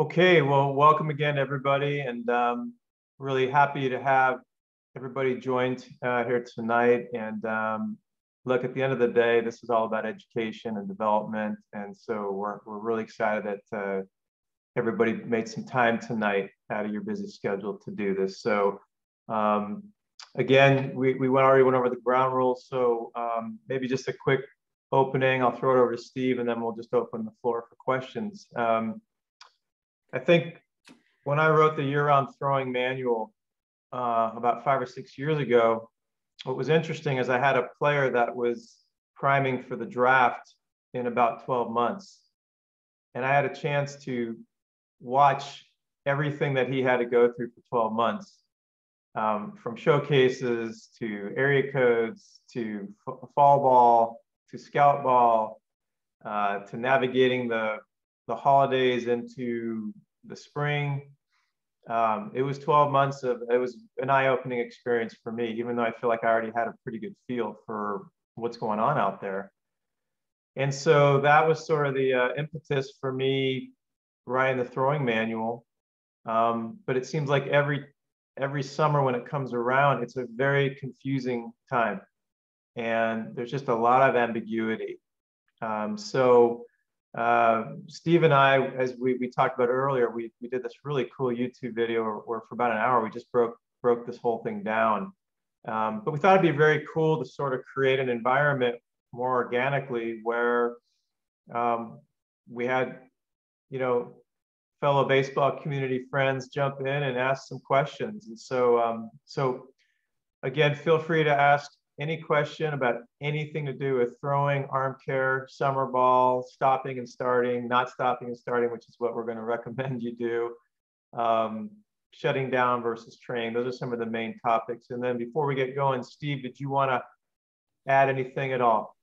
Okay, well, welcome again, everybody, and um, really happy to have everybody joined uh, here tonight. And um, look, at the end of the day, this is all about education and development, and so we're we're really excited that uh, everybody made some time tonight out of your busy schedule to do this. So um, again, we, we already went over the ground rules. So um, maybe just a quick opening. I'll throw it over to Steve and then we'll just open the floor for questions. Um, I think when I wrote the year-round throwing manual uh, about five or six years ago, what was interesting is I had a player that was priming for the draft in about 12 months. And I had a chance to watch everything that he had to go through for 12 months um, from showcases to area codes to fall ball to scout ball uh, to navigating the, the holidays into the spring. Um, it was 12 months of, it was an eye opening experience for me, even though I feel like I already had a pretty good feel for what's going on out there. And so that was sort of the uh, impetus for me writing the throwing manual. Um, but it seems like every every summer when it comes around, it's a very confusing time. And there's just a lot of ambiguity. Um, so uh, Steve and I, as we, we talked about earlier, we, we did this really cool YouTube video where, where for about an hour, we just broke, broke this whole thing down. Um, but we thought it'd be very cool to sort of create an environment more organically where um, we had, you know, fellow baseball community friends jump in and ask some questions. And so, um, so again, feel free to ask any question about anything to do with throwing, arm care, summer ball, stopping and starting, not stopping and starting, which is what we're going to recommend you do, um, shutting down versus training. Those are some of the main topics. And then before we get going, Steve, did you want to add anything at all?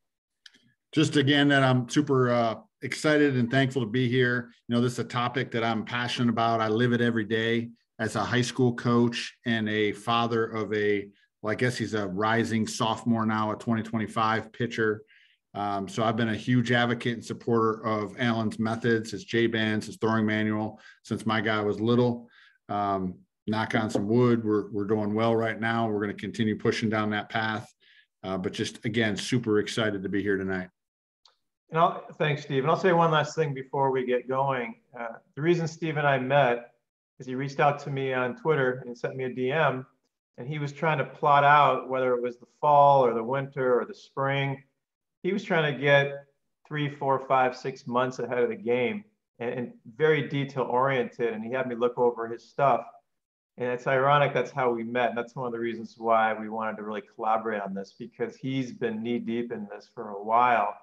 Just again, that I'm super uh, excited and thankful to be here. You know, this is a topic that I'm passionate about. I live it every day as a high school coach and a father of a, well, I guess he's a rising sophomore now, a 2025 pitcher. Um, so I've been a huge advocate and supporter of Alan's methods, his J bands, his throwing manual since my guy was little. Um, knock on some wood. We're, we're doing well right now. We're going to continue pushing down that path. Uh, but just again, super excited to be here tonight. And I'll, thanks, Steve. And I'll say one last thing before we get going. Uh, the reason Steve and I met is he reached out to me on Twitter and sent me a DM, and he was trying to plot out whether it was the fall or the winter or the spring. He was trying to get three, four, five, six months ahead of the game and, and very detail oriented. And he had me look over his stuff. And it's ironic that's how we met. And that's one of the reasons why we wanted to really collaborate on this because he's been knee deep in this for a while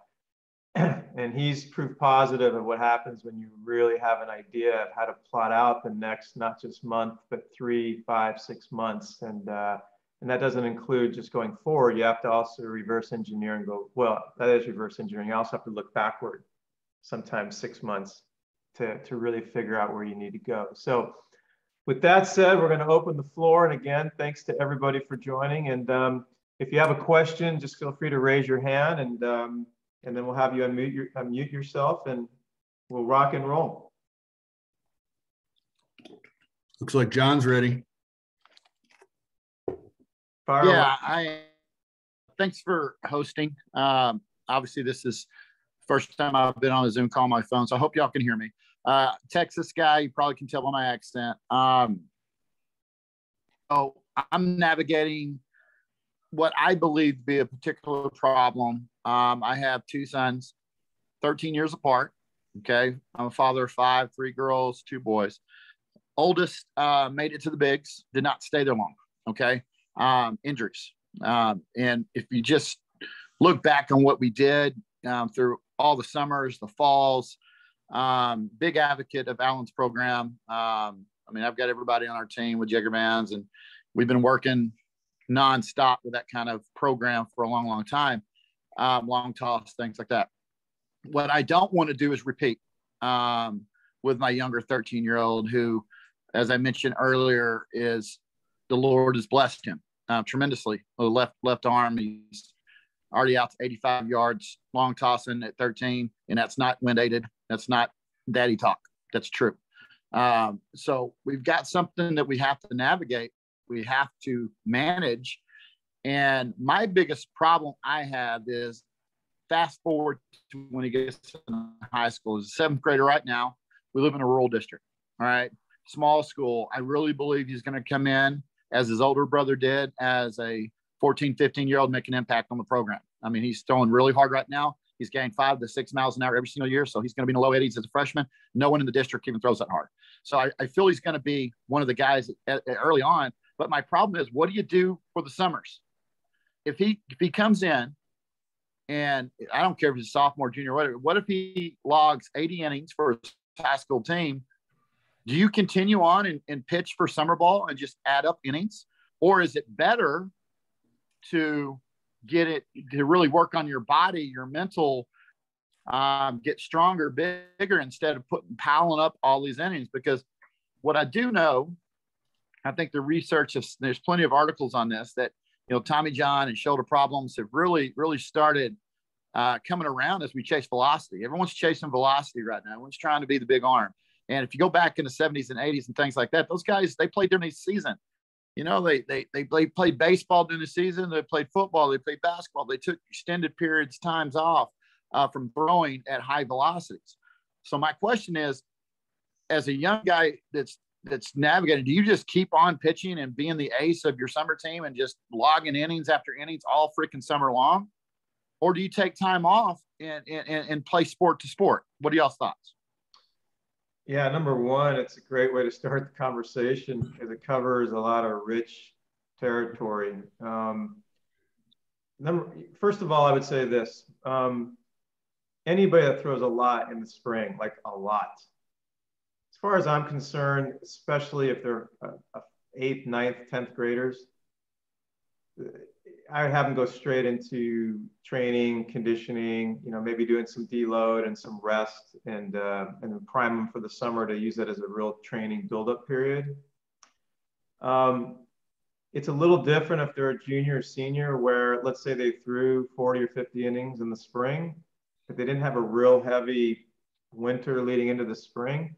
and he's proof positive of what happens when you really have an idea of how to plot out the next not just month but three five six months. And uh, and that doesn't include just going forward. You have to also reverse engineer and go well that is reverse engineering. You also have to look backward sometimes six months to, to really figure out where you need to go. So with that said we're going to open the floor. And again thanks to everybody for joining. And um, if you have a question just feel free to raise your hand. And um, and then we'll have you unmute, your, unmute yourself and we'll rock and roll. Looks like John's ready. Fire yeah, I thanks for hosting. Um, obviously, this is first time I've been on a Zoom call on my phone, so I hope y'all can hear me. Uh, Texas guy, you probably can tell by my accent. Um, so I'm navigating what I believe to be a particular problem. Um, I have two sons, 13 years apart. Okay. I'm a father of five, three girls, two boys. Oldest uh, made it to the bigs, did not stay there long. Okay. Um, injuries. Um, and if you just look back on what we did um, through all the summers, the falls, um, big advocate of Alan's program. Um, I mean, I've got everybody on our team with Jaeger bands, and we've been working nonstop with that kind of program for a long, long time, um, long toss, things like that. What I don't want to do is repeat um, with my younger 13 year old, who, as I mentioned earlier, is the Lord has blessed him uh, tremendously. The left left arm, he's already out to 85 yards, long tossing at 13, and that's not wind aided. That's not daddy talk. That's true. Um, so we've got something that we have to navigate, we have to manage. And my biggest problem I have is fast forward to when he gets in high school. He's a seventh grader right now. We live in a rural district. All right. Small school. I really believe he's going to come in as his older brother did as a 14, 15 year old, make an impact on the program. I mean, he's throwing really hard right now. He's getting five to six miles an hour every single year. So he's going to be in the low 80s as a freshman. No one in the district even throws that hard. So I, I feel he's going to be one of the guys at, at early on. But my problem is, what do you do for the summers? If he if he comes in and I don't care if he's a sophomore, junior, whatever. What if he logs 80 innings for his high school team? Do you continue on and, and pitch for summer ball and just add up innings? Or is it better to get it to really work on your body, your mental, um, get stronger, bigger instead of putting piling up all these innings? Because what I do know, I think the research is there's plenty of articles on this that you know, Tommy John and shoulder problems have really, really started uh, coming around as we chase velocity. Everyone's chasing velocity right now. Everyone's trying to be the big arm. And if you go back in the 70s and 80s and things like that, those guys, they played during the season. You know, they, they, they, they played baseball during the season. They played football. They played basketball. They took extended periods, times off uh, from throwing at high velocities. So my question is, as a young guy that's that's navigating, do you just keep on pitching and being the ace of your summer team and just logging innings after innings all freaking summer long? Or do you take time off and, and, and play sport to sport? What are y'all's thoughts? Yeah, number one, it's a great way to start the conversation because it covers a lot of rich territory. Um, number, first of all, I would say this um, anybody that throws a lot in the spring, like a lot, far as I'm concerned, especially if they're uh, uh, eighth, ninth, tenth graders, I would have them go straight into training, conditioning. You know, maybe doing some deload and some rest, and uh, and prime them for the summer to use that as a real training buildup period. Um, it's a little different if they're a junior or senior, where let's say they threw 40 or 50 innings in the spring, but they didn't have a real heavy winter leading into the spring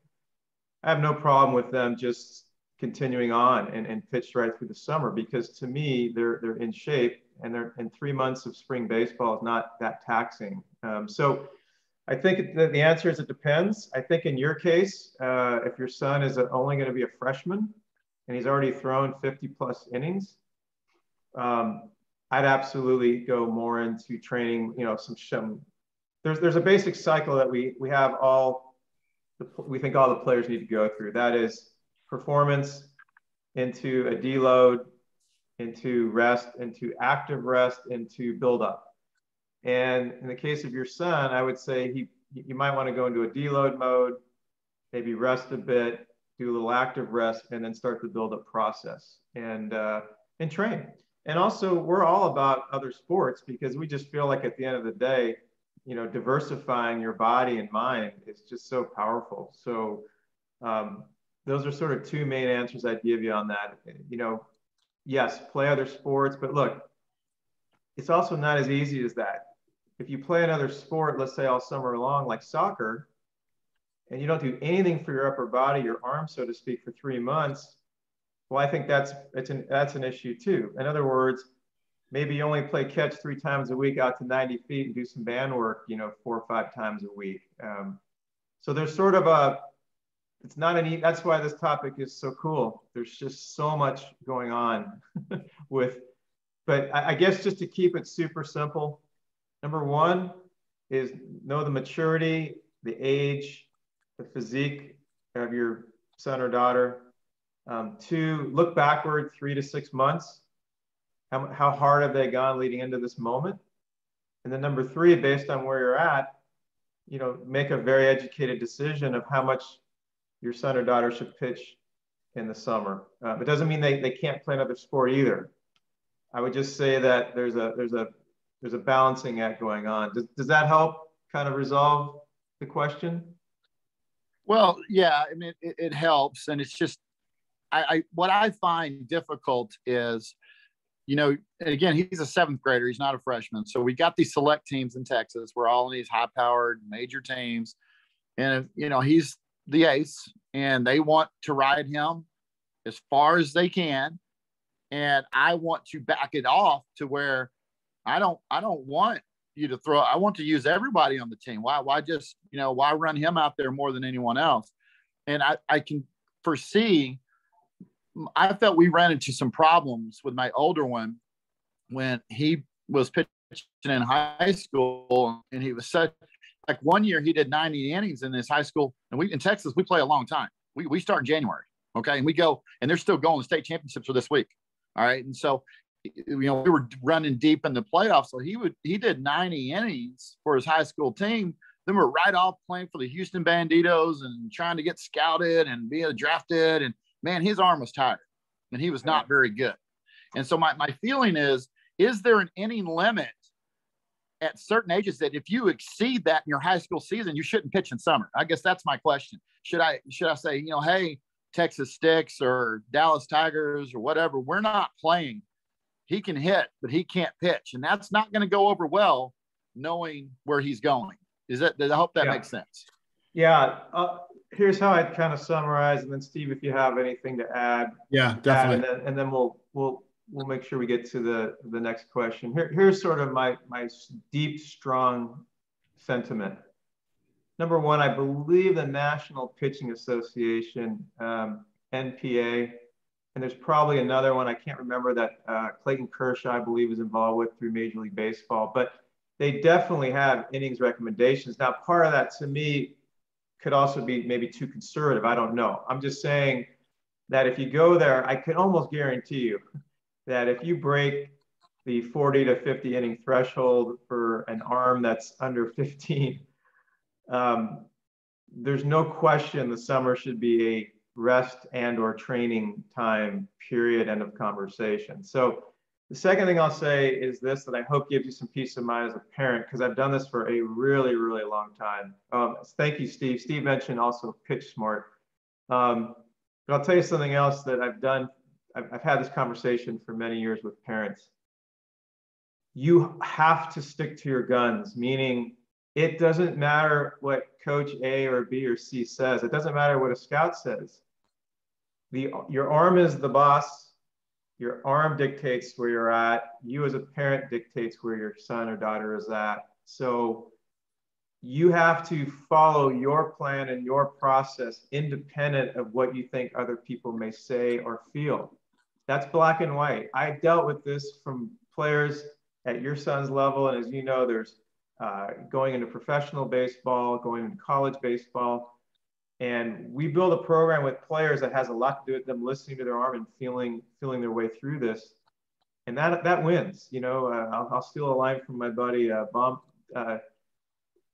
I have no problem with them just continuing on and, and pitch right through the summer because to me they're they're in shape and they're in three months of spring baseball is not that taxing. Um, so I think the, the answer is it depends. I think in your case, uh, if your son is only going to be a freshman and he's already thrown 50 plus innings, um, I'd absolutely go more into training. You know, some some there's there's a basic cycle that we we have all the, we think all the players need to go through. That is performance into a deload, into rest, into active rest, into build up. And in the case of your son, I would say he you might want to go into a deload mode, maybe rest a bit, do a little active rest, and then start the build up process and uh, and train. And also, we're all about other sports because we just feel like at the end of the day, you know, diversifying your body and mind is just so powerful. So um, those are sort of two main answers I'd give you on that. You know, yes, play other sports, but look, it's also not as easy as that. If you play another sport, let's say all summer long, like soccer, and you don't do anything for your upper body, your arm, so to speak, for three months, well, I think that's it's an that's an issue too. In other words, maybe you only play catch three times a week out to 90 feet and do some band work, you know, four or five times a week. Um, so there's sort of a, it's not an, that's why this topic is so cool. There's just so much going on with, but I, I guess just to keep it super simple, number one is know the maturity, the age, the physique of your son or daughter. Um, two, look backward three to six months how, how hard have they gone leading into this moment? And then number three, based on where you're at, you know, make a very educated decision of how much your son or daughter should pitch in the summer. Uh, it doesn't mean they, they can't play another sport either. I would just say that there's a there's a there's a balancing act going on. Does, does that help kind of resolve the question? Well, yeah, I mean, it, it helps, and it's just I, I what I find difficult is you know, again, he's a seventh grader. He's not a freshman. So we got these select teams in Texas. We're all in these high powered major teams. And, you know, he's the ace and they want to ride him as far as they can. And I want to back it off to where I don't I don't want you to throw I want to use everybody on the team. Why why just, you know, why run him out there more than anyone else? And I, I can foresee I felt we ran into some problems with my older one when he was pitching in high school and he was such like one year he did 90 innings in his high school. And we in texas we play a long time. We, we start in january okay? And we go and they're still going to state championships for this week all right? And so you know we were running deep in the playoffs. So he would he did 90 innings for his high school team. Then we're right off playing for the houston banditos and trying to get scouted and be drafted and man his arm was tired and he was not very good and so my, my feeling is is there an inning limit at certain ages that if you exceed that in your high school season, you shouldn't pitch in summer? I guess that's my question. Should I should I say, you know, hey, Texas Sticks or Dallas Tigers or whatever, we're not playing. He can hit, but he can't pitch, and that's not going to go over well, knowing where he's going. Is that? I hope that yeah. makes sense. Yeah. Uh, here's how I'd kind of summarize, and then Steve, if you have anything to add. Yeah, definitely. Add, and, then, and then we'll we'll we'll make sure we get to the, the next question. Here, here's sort of my, my deep, strong sentiment. Number one, I believe the National Pitching Association, um, NPA, and there's probably another one, I can't remember that uh, Clayton Kershaw, I believe, is involved with through Major League Baseball, but they definitely have innings recommendations. Now, part of that to me could also be maybe too conservative. I don't know. I'm just saying that if you go there, I can almost guarantee you that if you break the 40 to 50 inning threshold for an arm that's under 15, um, there's no question the summer should be a rest and or training time period end of conversation so the second thing i'll say is this that i hope gives you some peace of mind as a parent because i've done this for a really really long time um, thank you steve steve mentioned also pitch smart um, but i'll tell you something else that i've done I've, I've had this conversation for many years with parents. You have to stick to your guns, meaning it doesn't matter what coach A or B or C says. It doesn't matter what a scout says. The, your arm is the boss. Your arm dictates where you're at. You as a parent dictates where your son or daughter is at. So you have to follow your plan and your process independent of what you think other people may say or feel. That's black and white. I dealt with this from players at your son's level. And as you know, there's uh, going into professional baseball, going into college baseball. And we build a program with players that has a lot to do with them listening to their arm and feeling feeling their way through this. And that that wins. You know, uh, I'll, I'll, steal a line from my buddy uh, Bomb, uh,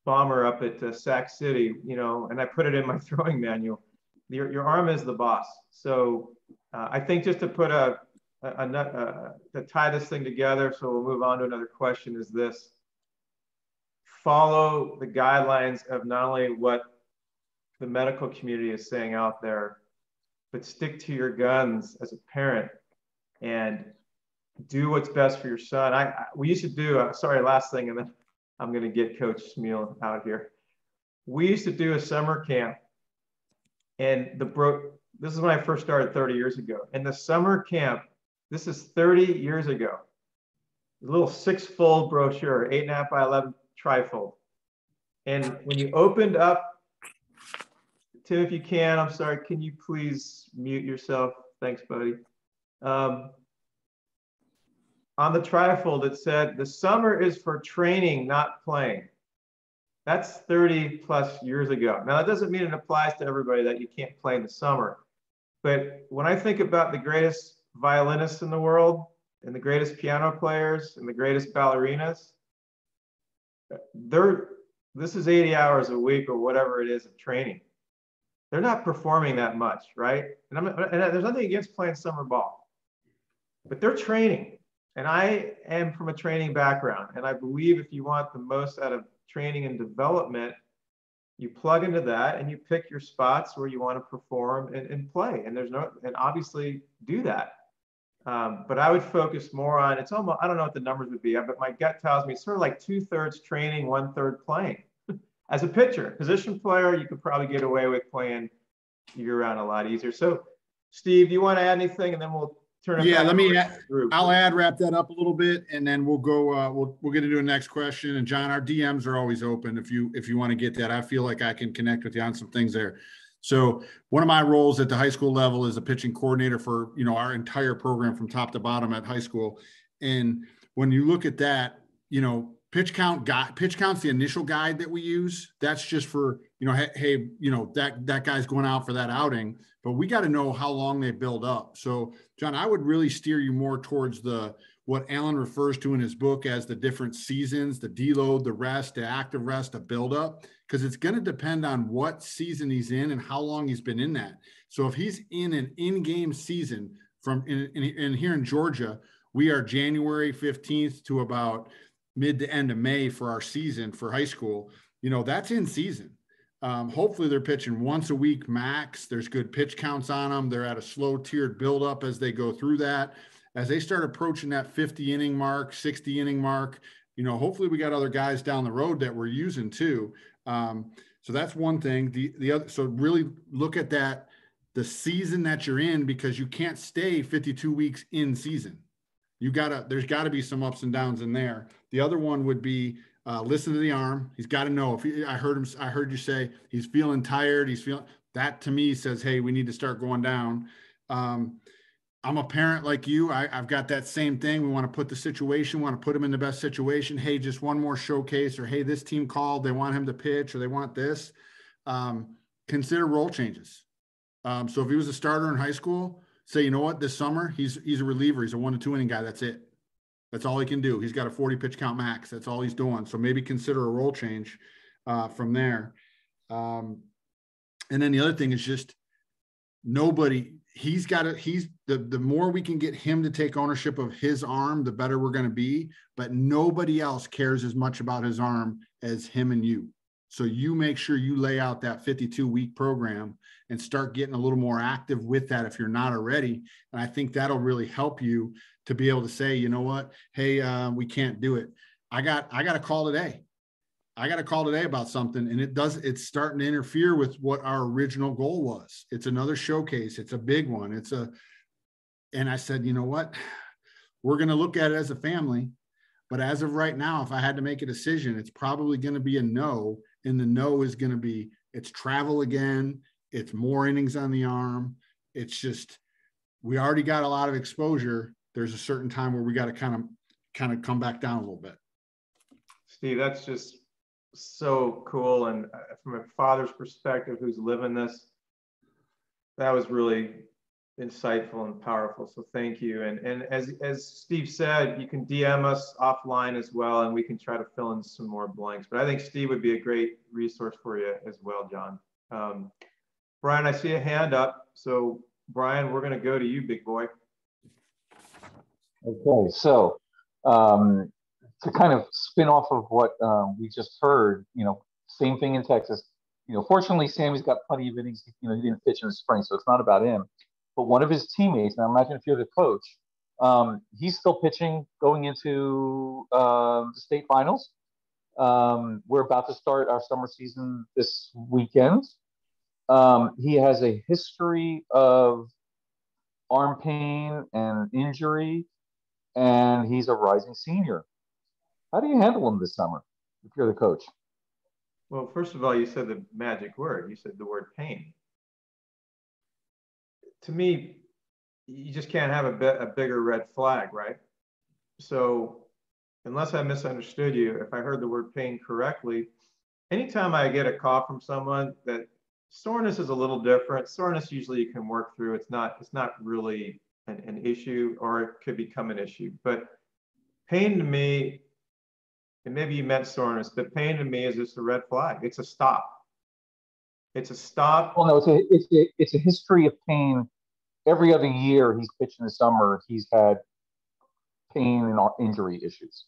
Bomber up at uh, Sac City. You know, and I put it in my throwing manual. Your, your arm is the boss. So uh, I think just to put a, a, a, uh, to tie this thing together, so we'll move on to another question is this. Follow the guidelines of not only what the medical community is saying out there, but stick to your guns as a parent and do what's best for your son. I, I we used to do, uh, sorry, last thing, and then I'm going to get Coach Smeal out here. We used to do a summer camp, and the bro this is when I first started 30 years ago. And the summer camp, this is 30 years ago. A little six-fold brochure, eight and a half by 11 trifold. And when you opened up, Tim, if you can, I'm sorry, can you please mute yourself? Thanks, buddy. Um, on the trifold, it said, the summer is for training, not playing. That's 30 plus years ago. Now, that doesn't mean it applies to everybody that you can't play in the summer. But when I think about the greatest violinists in the world and the greatest piano players and the greatest ballerinas, they're this is 80 hours a week or whatever it is of training. They're not performing that much, right? And, I'm, and there's nothing against playing summer ball, but they're training. And I am from a training background, and I believe if you want the most out of training and development, you plug into that and you pick your spots where you want to perform and, and play. And there's no, and obviously do that. Um, but I would focus more on it's almost, I don't know what the numbers would be, but my gut tells me sort of like two thirds training, one third playing as a pitcher, position player, you could probably get away with playing year round a lot easier. So, Steve, do you want to add anything, and then we'll turn it. Yeah, let me. Add, I'll add wrap that up a little bit, and then we'll go. Uh, we'll we'll get into the next question. And John, our DMs are always open if you if you want to get that. I feel like I can connect with you on some things there. So one of my roles at the high school level is a pitching coordinator for you know our entire program from top to bottom at high school. And when you look at that, you know, pitch count guide, pitch count's the initial guide that we use. That's just for you know, hey, hey, you know that that guy's going out for that outing, but we got to know how long they build up. So John, I would really steer you more towards the what Alan refers to in his book as the different seasons, the deload, the rest, the active rest, the buildup, because it's going to depend on what season he's in and how long he's been in that. So if he's in an in-game season from in, in, in here in Georgia, we are January 15th to about mid to end of May for our season for high school. You know, that's in season. Um, hopefully they're pitching once a week max. There's good pitch counts on them. They're at a slow tiered buildup as they go through that as they start approaching that 50 inning mark, 60 inning mark, you know, hopefully we got other guys down the road that we're using too. Um, so that's one thing. The the other so really look at that the season that you're in because you can't stay 52 weeks in season. You gotta there's got to be some ups and downs in there. The other one would be uh, listen to the arm. He's got to know if he, I heard him. I heard you say he's feeling tired. He's feeling that to me says, hey, we need to start going down. Um, I'm a parent like you. I, have got that same thing. We want to put the situation, want to put him in the best situation. Hey, just one more showcase, or hey, this team called. They want him to pitch, or they want this. Um, consider role changes. Um, so if he was a starter in high school, say, you know what, this summer he's he's a reliever. He's a one to two inning guy. That's it. That's all he can do. He's got a 40 pitch count max. That's all he's doing. So maybe consider a role change uh, from there. Um, and then the other thing is just nobody he's got to he's the the more we can get him to take ownership of his arm the better we're going to be but nobody else cares as much about his arm as him and you so you make sure you lay out that 52 week program and start getting a little more active with that if you're not already and i think that'll really help you to be able to say you know what hey uh, we can't do it i got i got a call today I got a call today about something and it does, it's starting to interfere with what our original goal was. It's another showcase. It's a big one. It's a, and I said, you know what? We're going to look at it as a family. But as of right now, if I had to make a decision, it's probably going to be a no. And the no is going to be it's travel again. It's more innings on the arm. It's just, we already got a lot of exposure. There's a certain time where we got to kind of, kind of come back down a little bit. Steve, that's just so cool. And uh, from a father's perspective who's living this, that was really insightful and powerful. So thank you. And, and as, as Steve said, you can DM us offline as well, and we can try to fill in some more blanks. But I think Steve would be a great resource for you as well, John. Um, Brian, I see a hand up. So Brian, we're going to go to you, big boy. Okay, so um, to kind of spin off of what um, we just heard, you know, same thing in Texas. You know, fortunately, Sammy's got plenty of innings. You know, he didn't pitch in the spring, so it's not about him. But one of his teammates, now imagine if you're the coach, um, he's still pitching going into uh, the state finals. Um, we're about to start our summer season this weekend. Um, he has a history of arm pain and injury, and he's a rising senior. How do you handle him this summer if you're the coach? Well, first of all, you said the magic word. You said the word pain. To me, you just can't have a, bit, a bigger red flag, right? So, unless I misunderstood you, if I heard the word pain correctly, anytime I get a call from someone that soreness is a little different, soreness usually you can work through. It's not it's not really an, an issue, or it could become an issue. But pain to me and maybe you meant soreness, but pain to me is just a red flag. It's a stop. It's a stop. Well, no, it's a it's a it's a history of pain. Every other year he's pitched in the summer, he's had pain and injury issues,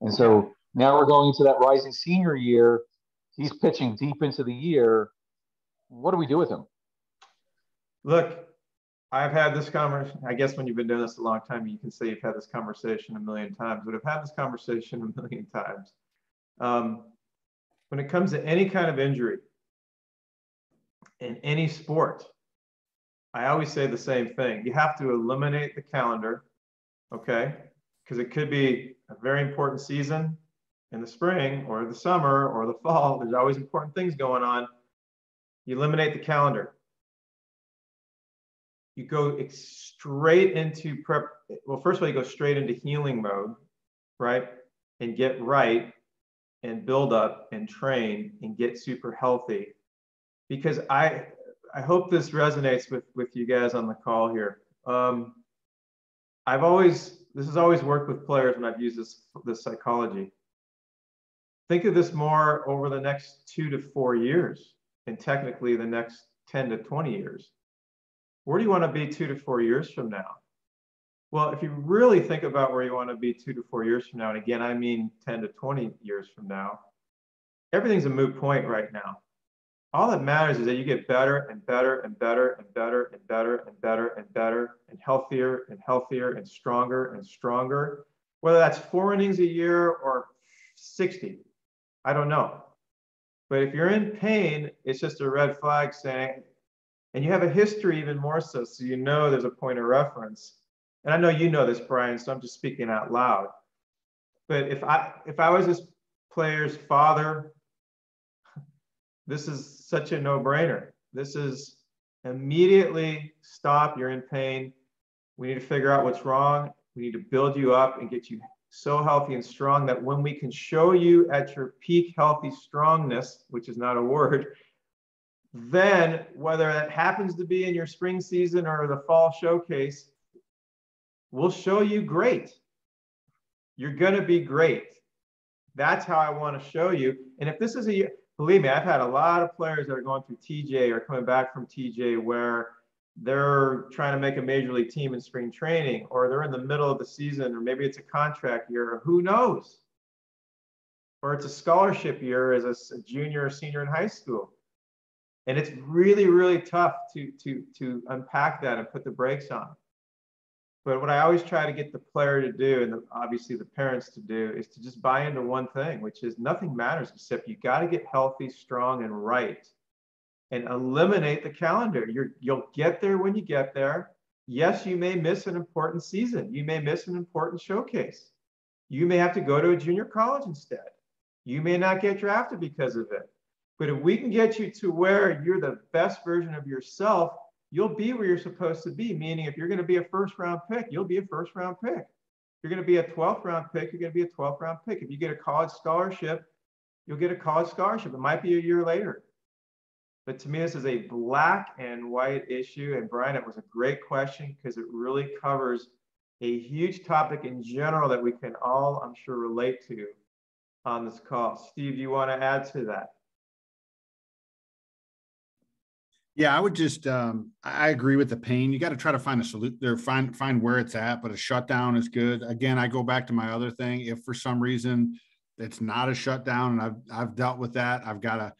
and so now we're going into that rising senior year. He's pitching deep into the year. What do we do with him? Look, I've had this conversation. I guess when you've been doing this a long time, you can say you've had this conversation a million times, but I've had this conversation a million times. Um, when it comes to any kind of injury in any sport, I always say the same thing. You have to eliminate the calendar, okay? Because it could be a very important season in the spring or the summer or the fall. There's always important things going on. You eliminate the calendar. You go straight into prep. Well, first of all, you go straight into healing mode, right? And get right and build up and train and get super healthy. Because I, I hope this resonates with, with you guys on the call here. Um, I've always, this has always worked with players when I've used this, this psychology. Think of this more over the next two to four years and technically the next 10 to 20 years. Where do you want to be two to four years from now? Well, if you really think about where you want to be two to four years from now, and again, I mean 10 to 20 years from now, everything's a moot point right now. All that matters is that you get better and better and better and better and better and better and better and healthier and healthier and stronger and stronger. Whether that's four innings a year or 60, I don't know. But if you're in pain, it's just a red flag saying, and you have a history even more so, so you know there's a point of reference. And I know you know this, Brian, so I'm just speaking out loud. But if I if I was this player's father, this is such a no-brainer. This is immediately stop, you're in pain. We need to figure out what's wrong. We need to build you up and get you so healthy and strong that when we can show you at your peak healthy strongness, which is not a word, then whether that happens to be in your spring season or the fall showcase, we'll show you great. You're going to be great. That's how I want to show you. And if this is a, believe me, I've had a lot of players that are going through TJ or coming back from TJ where they're trying to make a major league team in spring training, or they're in the middle of the season, or maybe it's a contract year, or who knows? Or it's a scholarship year as a, junior or senior in high school. And it's really, really tough to, to, to unpack that and put the brakes on. But what I always try to get the player to do, and the, obviously the parents to do, is to just buy into one thing, which is nothing matters except you got to get healthy, strong, and right and eliminate the calendar. You're, you'll get there when you get there. Yes, you may miss an important season. You may miss an important showcase. You may have to go to a junior college instead. You may not get drafted because of it. But if we can get you to where you're the best version of yourself, you'll be where you're supposed to be. Meaning, if you're going to be a first round pick, you'll be a first round pick. If you're going to be a 12th round pick, you're going to be a 12th round pick. If you get a college scholarship, you'll get a college scholarship. It might be a year later. But to me, this is a black and white issue. And Brian, it was a great question because it really covers a huge topic in general that we can all, I'm sure, relate to on this call. Steve, you want to add to that? Yeah, I would just um, I agree with the pain. You got to try to find a solution there, find find where it's at, but a shutdown is good. Again, I go back to my other thing. If for some reason it's not a shutdown, and I've I've dealt with that, I've got a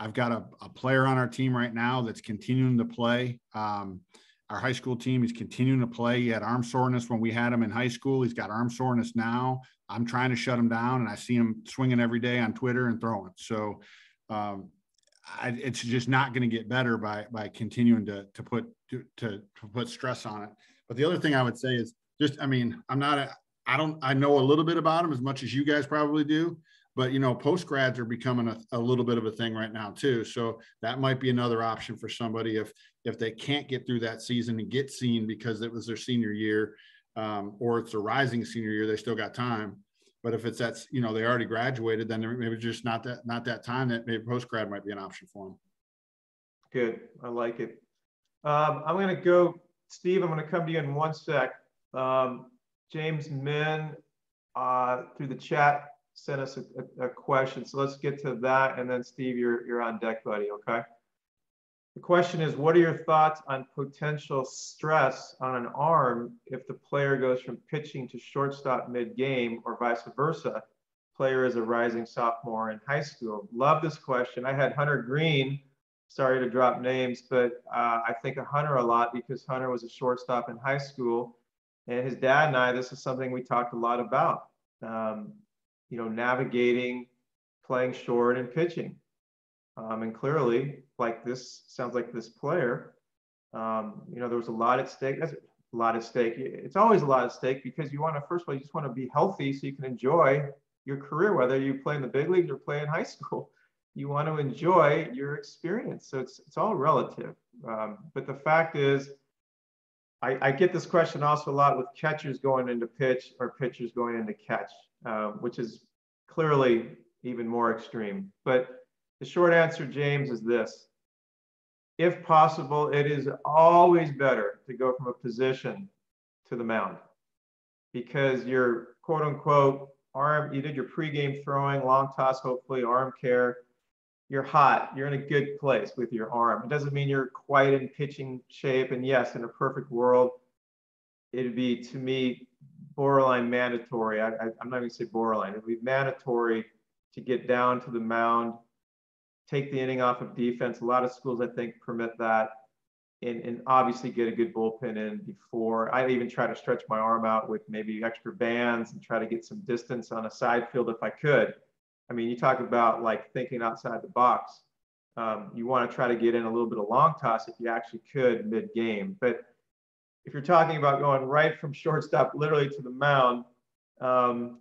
I've got a, a player on our team right now that's continuing to play. Um, our high school team is continuing to play. He had arm soreness when we had him in high school. He's got arm soreness now. I'm trying to shut him down, and I see him swinging every day on Twitter and throwing. So um, I, it's just not going to get better by by continuing to to put to, to, to put stress on it. But the other thing I would say is just, I mean, I'm not a, I don't, I know a little bit about them as much as you guys probably do but you know post grads are becoming a, a, little bit of a thing right now too so that might be another option for somebody if if they can't get through that season and get seen because it was their senior year um, or it's a rising senior year they still got time but if it's that's you know they already graduated then maybe just not that not that time that maybe post grad might be an option for them good i like it um, i'm going to go steve i'm going to come to you in one sec um, james min uh, through the chat sent us a, a, question. So let's get to that. And then Steve, you're, you're on deck, buddy, okay? The question is, what are your thoughts on potential stress on an arm if the player goes from pitching to shortstop mid-game or vice versa? Player is a rising sophomore in high school. Love this question. I had Hunter Greene, sorry to drop names, but uh, I think of Hunter a lot because Hunter was a shortstop in high school. And his dad and I, this is something we talked a lot about. Um, you know, navigating playing short and pitching. Um, and clearly, like this sounds like this player, um, you know, there was a lot at stake. That's a lot at stake. It's always a lot at stake because you want to, first of all, you just want to be healthy so you can enjoy your career, whether you play in the big leagues or play in high school. You want to enjoy your experience. So it's, it's all relative. Um, but the fact is, I, I, get this question also a lot with catchers going into pitch or pitchers going into catch, uh, which is clearly even more extreme. But the short answer, James, is this. If possible, it is always better to go from a position to the mound because your quote unquote arm, you did your pregame throwing, long toss, hopefully arm care. You're hot. You're in a good place with your arm. It doesn't mean you're quite in pitching shape. And yes, in a perfect world, it'd be to me borderline mandatory. I, am not going to say borderline. It'd be mandatory to get down to the mound, take the inning off of defense. A lot of schools, I think, permit that. And, and obviously get a good bullpen in before. I even try to stretch my arm out with maybe extra bands and try to get some distance on a side field if I could. I mean, you talk about like thinking outside the box. Um, you want to try to get in a little bit of long toss if you actually could mid game. But if you're talking about going right from shortstop literally to the mound, um,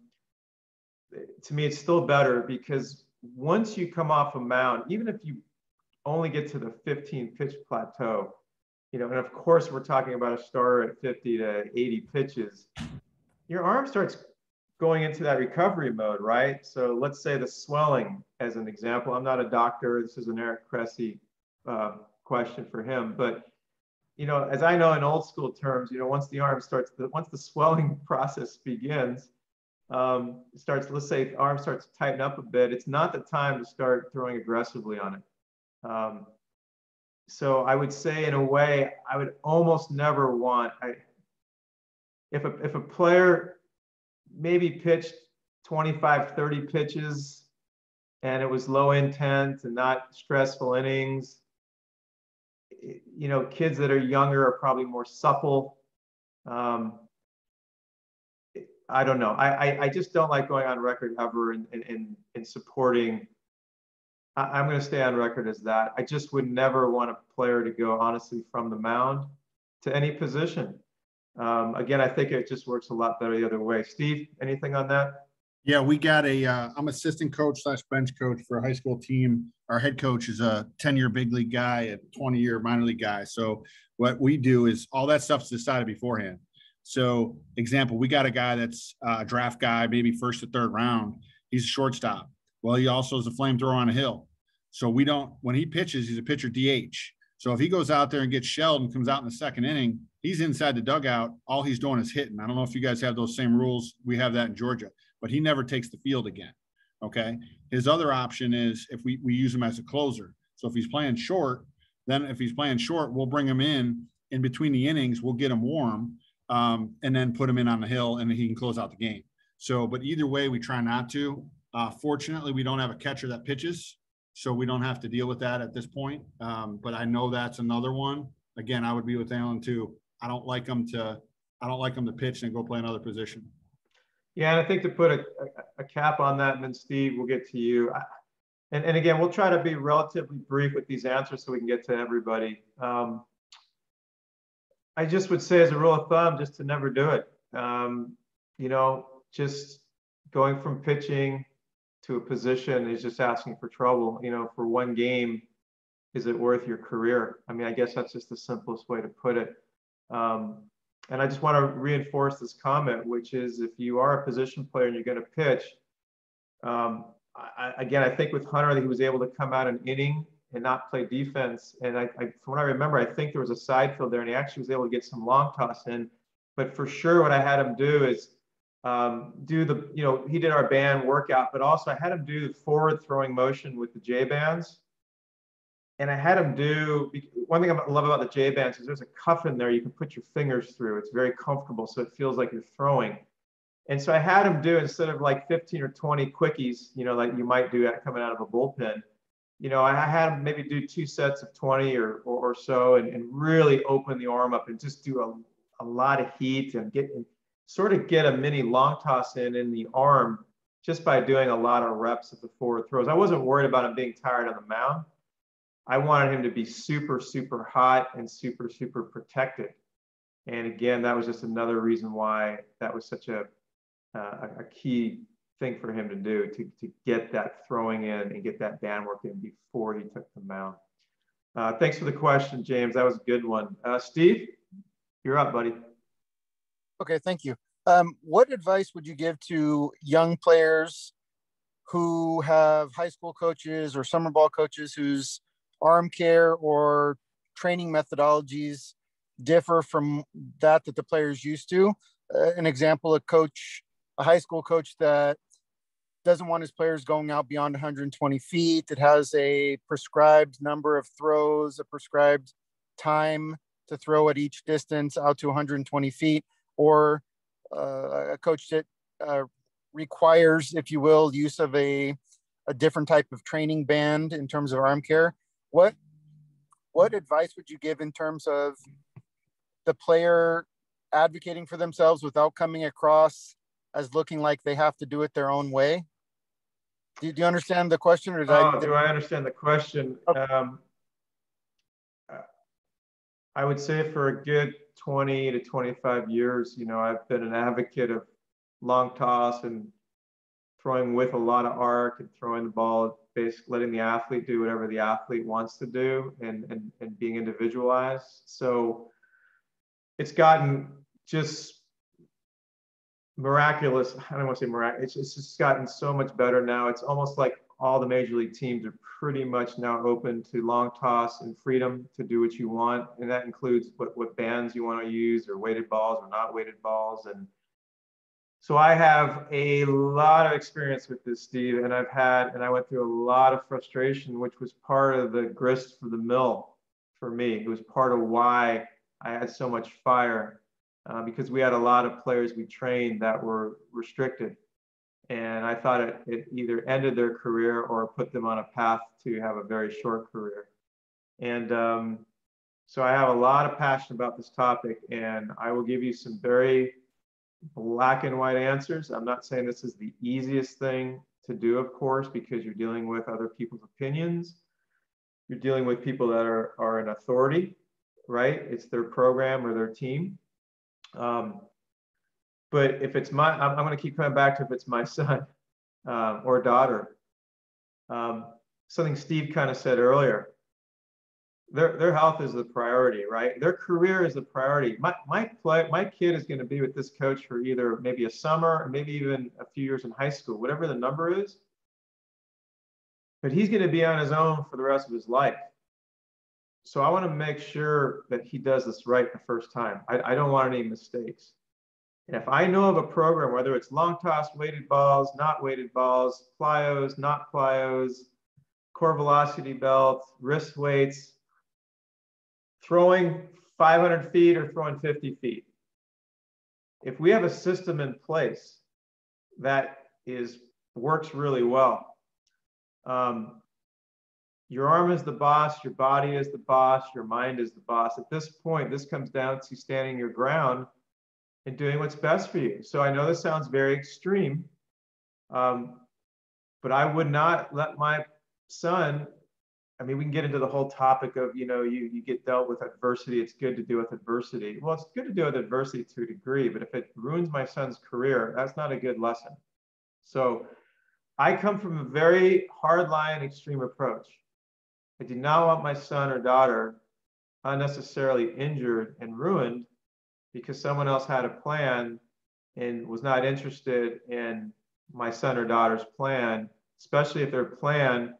to me, it's still better because once you come off a mound, even if you only get to the 15 pitch plateau, you know, and of course we're talking about a starter at 50 to 80 pitches, your arm starts going into that recovery mode, right? So let's say the swelling, as an example. I'm not a doctor. This is an Eric Cressey uh, question for him, but you know, as I know in old school terms, you know, once the arm starts, the, once the swelling process begins, um, starts, let's say arm starts to tighten up a bit, it's not the time to start throwing aggressively on it. Um, so I would say in a way, I would almost never want, I, if a, if a player maybe pitched 25, 30 pitches and it was low intent and not stressful innings, you know, kids that are younger are probably more supple. Um, I don't know. I, I, I, just don't like going on record ever in, in, in supporting. I, am going to stay on record as that. I just would never want a player to go honestly from the mound to any position. Um, again, I think it just works a lot better the other way. Steve, anything on that? Yeah, we got a. am uh, assistant coach slash bench coach for a high school team. Our head coach is a 10 year big league guy, a 20 year minor league guy. So what we do is all that stuff's decided beforehand. So, example, we got a guy that's uh, a draft guy, maybe first or third round. He's a shortstop. Well, he also is a flamethrower on a hill. So we don't when he pitches, he's a pitcher DH. So if he goes out there and gets shelled and comes out in the second inning, he's inside the dugout. All he's doing is hitting. I don't know if you guys have those same rules. We have that in Georgia, but he never takes the field again. Okay. His other option is if we, we use him as a closer. So if he's playing short, then if he's playing short, we'll bring him in in between the innings. We'll get him warm um, and then put him in on the hill and he can close out the game. So, but either way, we try not to. Uh, fortunately, we don't have a catcher that pitches, so we don't have to deal with that at this point. Um, but I know that's another one. Again, I would be with Alan too. I don't like them to. I don't like them to pitch and go play another position. Yeah, and I think to put a, a, a cap on that, and then Steve, we'll get to you. And, and again, we'll try to be relatively brief with these answers so we can get to everybody. Um, I just would say, as a rule of thumb, just to never do it. Um, you know, just going from pitching to a position is just asking for trouble. You know, for one game, is it worth your career? I mean, I guess that's just the simplest way to put it. Um, and I just want to reinforce this comment, which is if you are a position player and you're going to pitch, um, I, again, I think with Hunter, he was able to come out an inning and not play defense. And I, I, from what I remember, I think there was a side field there, and he actually was able to get some long toss in. But for sure, what I had him do is um, do the, you know, he did our band workout, but also I had him do the forward throwing motion with the J bands. And I had him do one thing I love about the J bands is there's a cuff in there you can put your fingers through. It's very comfortable, so it feels like you're throwing. And so I had him do instead of like 15 or 20 quickies, you know, like you might do coming out of a bullpen you know, I had him maybe do two sets of 20 or, or, or so and, and, really open the arm up and just do a, a lot of heat and get and sort of get a mini long toss in in the arm just by doing a lot of reps of the forward throws. I wasn't worried about him being tired on the mound. I wanted him to be super, super hot and super, super protected. And again, that was just another reason why that was such a, uh, a key thing for him to do to, to get that throwing in and get that band work in before he took the mound. Uh, thanks for the question, James. That was a good one. Uh, Steve, you're up, buddy. Okay, thank you. Um, what advice would you give to young players who have high school coaches or summer ball coaches whose arm care or training methodologies differ from that that the players used to? Uh, an example, a coach, a high school coach that doesn't want his players going out beyond 120 feet. It has a prescribed number of throws, a prescribed time to throw at each distance out to 120 feet, or uh, a coach that uh, requires, if you will, use of a, a different type of training band in terms of arm care. What what advice would you give in terms of the player advocating for themselves without coming across as looking like they have to do it their own way? Do, do you understand the question, or oh, I? Do I understand the question? Okay. Um, I would say for a good 20 to 25 years, you know, I've been an advocate of long toss and throwing with a lot of arc and throwing the ball, basically letting the athlete do whatever the athlete wants to do and, and, and being individualized. So it's gotten just miraculous. I don't want to say miraculous. It's, it's just gotten so much better now. It's almost like all the major league teams are pretty much now open to long toss and freedom to do what you want. And that includes what, what bands you want to use or weighted balls or not weighted balls. And so I have a lot of experience with this, Steve, and I've had, and I went through a lot of frustration, which was part of the grist for the mill for me. It was part of why I had so much fire uh, because we had a lot of players we trained that were restricted. And I thought it, it either ended their career or put them on a path to have a very short career. And um, so I have a lot of passion about this topic, and I will give you some very black and white answers. I'm not saying this is the easiest thing to do, of course, because you're dealing with other people's opinions. You're dealing with people that are, are an authority, right? It's their program or their team. Um, but if it's my, I'm, I'm going to keep coming back to if it's my son um, or daughter. Um, something Steve kind of said earlier. Their, their health is the priority, right? Their career is the priority. My, my, play, my kid is going to be with this coach for either maybe a summer or maybe even a few years in high school, whatever the number is. But he's going to be on his own for the rest of his life so I want to make sure that he does this right the first time. I, I don't want any mistakes. And if I know of a program, whether it's long toss, weighted balls, not weighted balls, plyos, not plyos, core velocity belt, wrist weights, throwing 500 feet or throwing 50 feet. If we have a system in place that is works really well, um, your arm is the boss, your body is the boss, your mind is the boss. At this point, this comes down to standing your ground and doing what's best for you. So I know this sounds very extreme, um, but I would not let my son. I mean, we can get into the whole topic of, you know, you, you get dealt with adversity. It's good to deal with adversity. Well, it's good to deal with adversity to a degree, but if it ruins my son's career, that's not a good lesson. So I come from a very hard line, extreme approach. I did not want my son or daughter unnecessarily injured and ruined because someone else had a plan and was not interested in my son or daughter's plan, especially if their plan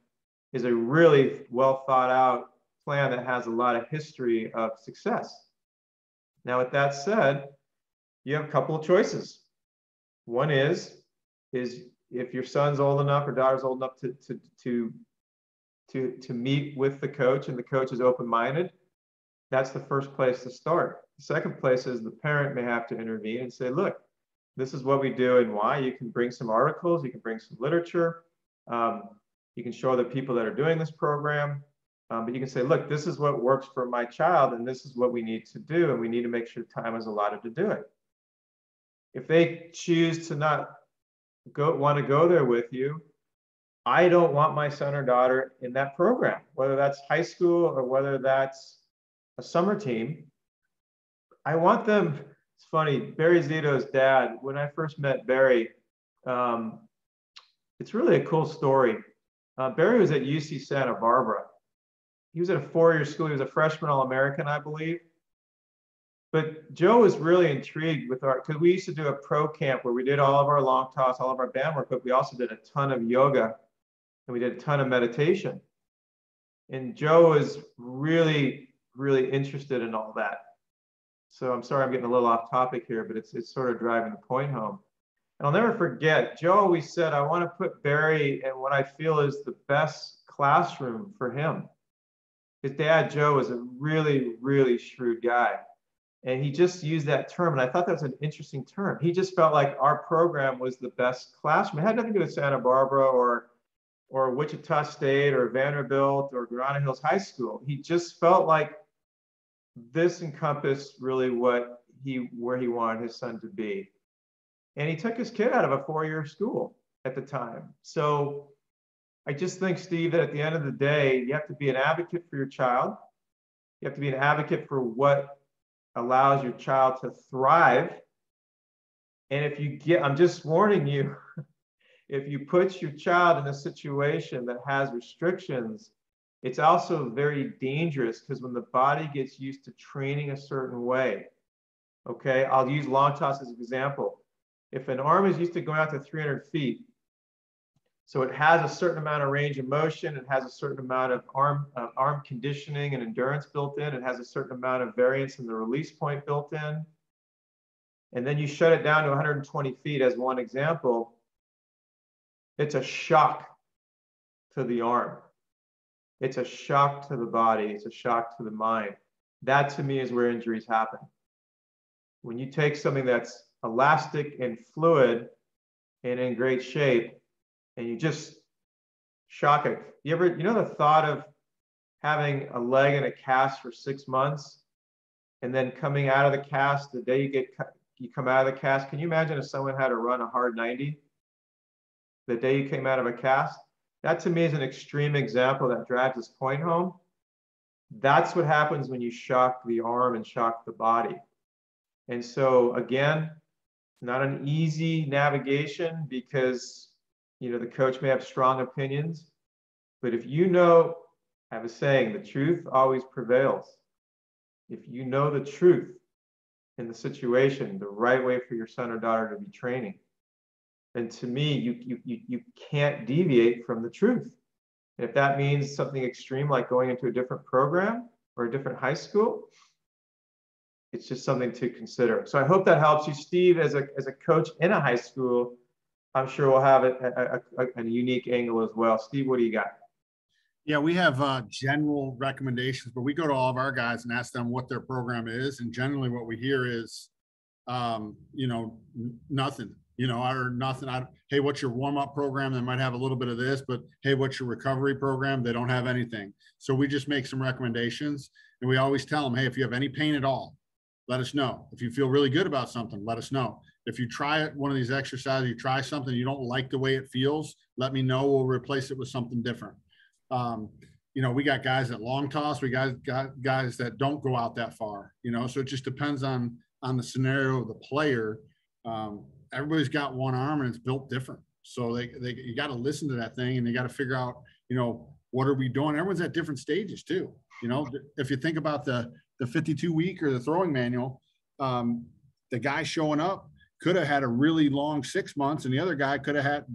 is a really well thought out plan that has a lot of history of success. Now, with that said, you have a couple of choices. One is, is if your son's old enough or daughter's old enough to, to, to to, to meet with the coach and the coach is open-minded, that's the first place to start. The second place is the parent may have to intervene and say, look, this is what we do and why. You can bring some articles, you can bring some literature, um, you can show the people that are doing this program, um, but you can say, look, this is what works for my child and this is what we need to do and we need to make sure time is allotted to do it. If they choose to not go want to go there with you. I don't want my son or daughter in that program, whether that's high school or whether that's a summer team. I want them. It's funny, Barry Zito's dad. When I first met Barry, um, it's really a cool story. Uh, Barry was at UC Santa Barbara. He was at a four-year school. He was a freshman All-American, I believe. But Joe was really intrigued with our, because we used to do a pro camp where we did all of our long toss, all of our band work, but we also did a ton of yoga and we did a ton of meditation. And Joe was really, really interested in all that. So I'm sorry I'm getting a little off topic here, but it's, it's sort of driving the point home. And I'll never forget, Joe always said, I want to put Barry in what I feel is the best classroom for him. His dad, Joe, was a really, really shrewd guy. And he just used that term. And I thought that was an interesting term. He just felt like our program was the best classroom. It had nothing to do with Santa Barbara or, or Wichita State or Vanderbilt or Granada Hills High School. He just felt like this encompassed really what he where he wanted his son to be. And he took his kid out of a four-year school at the time. So I just think, Steve, that at the end of the day, you have to be an advocate for your child. You have to be an advocate for what allows your child to thrive. And if you get, I'm just warning you, if you put your child in a situation that has restrictions, it's also very dangerous because when the body gets used to training a certain way, okay, I'll use long toss as an example. If an arm is used to going out to 300 feet, so it has a certain amount of range of motion. It has a certain amount of arm, uh, arm conditioning and endurance built in. It has a certain amount of variance in the release point built in. And then you shut it down to 120 feet as one example. It's a shock to the arm. It's a shock to the body. It's a shock to the mind. That to me is where injuries happen. When you take something that's elastic and fluid and in great shape and you just shock it. You ever, you know, the thought of having a leg in a cast for six months and then coming out of the cast the day you get you come out of the cast. Can you imagine if someone had to run a hard 90 the day you came out of a cast? That to me is an extreme example that drives this point home. That's what happens when you shock the arm and shock the body. And so again, not an easy navigation because you know, the coach may have strong opinions, but if you know, I have a saying, the truth always prevails. If you know the truth in the situation, the right way for your son or daughter to be training, then to me, you, you, you, you can't deviate from the truth. And if that means something extreme like going into a different program or a different high school, it's just something to consider. So I hope that helps you, Steve, as a, as a coach in a high school I'm sure we'll have a, a, a, a unique angle as well. Steve, what do you got? Yeah, we have uh, general recommendations, but we go to all of our guys and ask them what their program is. And generally, what we hear is, um, you know, nothing. You know, or nothing. I, hey, what's your warm up program? They might have a little bit of this, but hey, what's your recovery program? They don't have anything. So we just make some recommendations, and we always tell them, hey, if you have any pain at all, let us know. If you feel really good about something, let us know. If you try one of these exercises, you try something, you don't like the way it feels, let me know. We'll replace it with something different. Um, you know, we got guys that long toss, we got, got guys that don't go out that far, you know, so it just depends on, on the scenario of the player. Um, everybody's got one arm and it's built different. So they, they you got to listen to that thing and you got to figure out, you know, what are we doing? Everyone's at different stages too. You know, if you think about the the 52 week or the throwing manual, um, the guy showing up could have had a really long six months, and the other guy could have had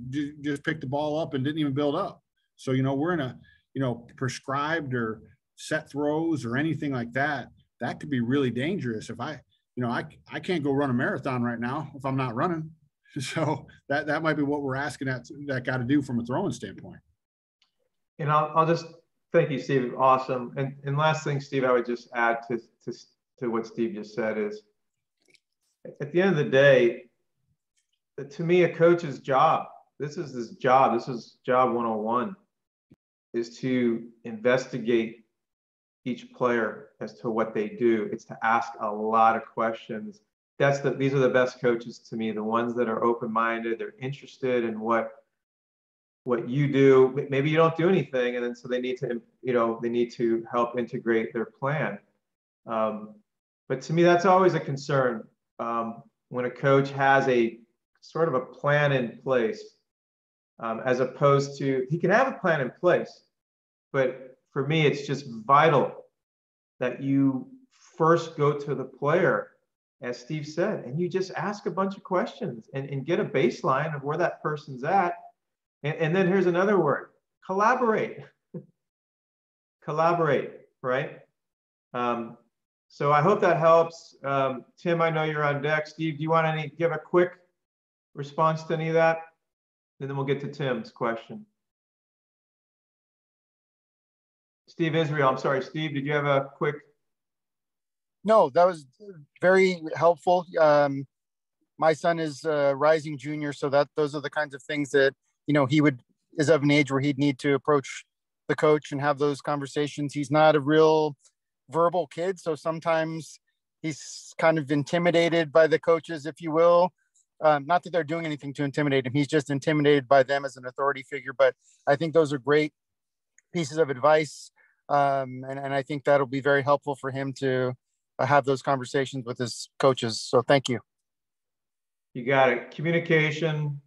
just picked the ball up and didn't even build up. So you know we're in a you know prescribed or set throws or anything like that. That could be really dangerous. If I you know I I can't go run a marathon right now if I'm not running. So that that might be what we're asking that that got to do from a throwing standpoint. And I'll, I'll just thank you, Steve. Awesome. And and last thing, Steve, I would just add to to to what Steve just said is at the end of the day, to me, a coach's job, this is his job, this is job 101, is to investigate each player as to what they do. It's to ask a lot of questions. That's the these are the best coaches to me the ones that are open-minded they're interested in what what you do. Maybe you don't do anything and then so they need to you know they need to help integrate their plan. Um, but to me that's always a concern um, when a coach has a sort of a plan in place um, as opposed to he can have a plan in place but for me it's just vital that you first go to the player as Steve said, and you just ask a bunch of questions and, and get a baseline of where that person's at. And, and then here's another word collaborate. collaborate, right? Um, so I hope that helps. Um, Tim, I know you're on deck. Steve, do you want to give a quick response to any of that? And then we'll get to Tim's question. Steve Israel, I'm sorry, Steve, did you have a quick no, that was very helpful. Um, my son is a rising junior, so that those are the kinds of things that you know he would is of an age where he'd need to approach the coach and have those conversations. He's not a real verbal kid, so sometimes he's kind of intimidated by the coaches, if you will. Um, not that they're doing anything to intimidate him; he's just intimidated by them as an authority figure. But I think those are great pieces of advice, um, and and I think that'll be very helpful for him to uh, have those conversations with his coaches. So thank you. You got it. Communication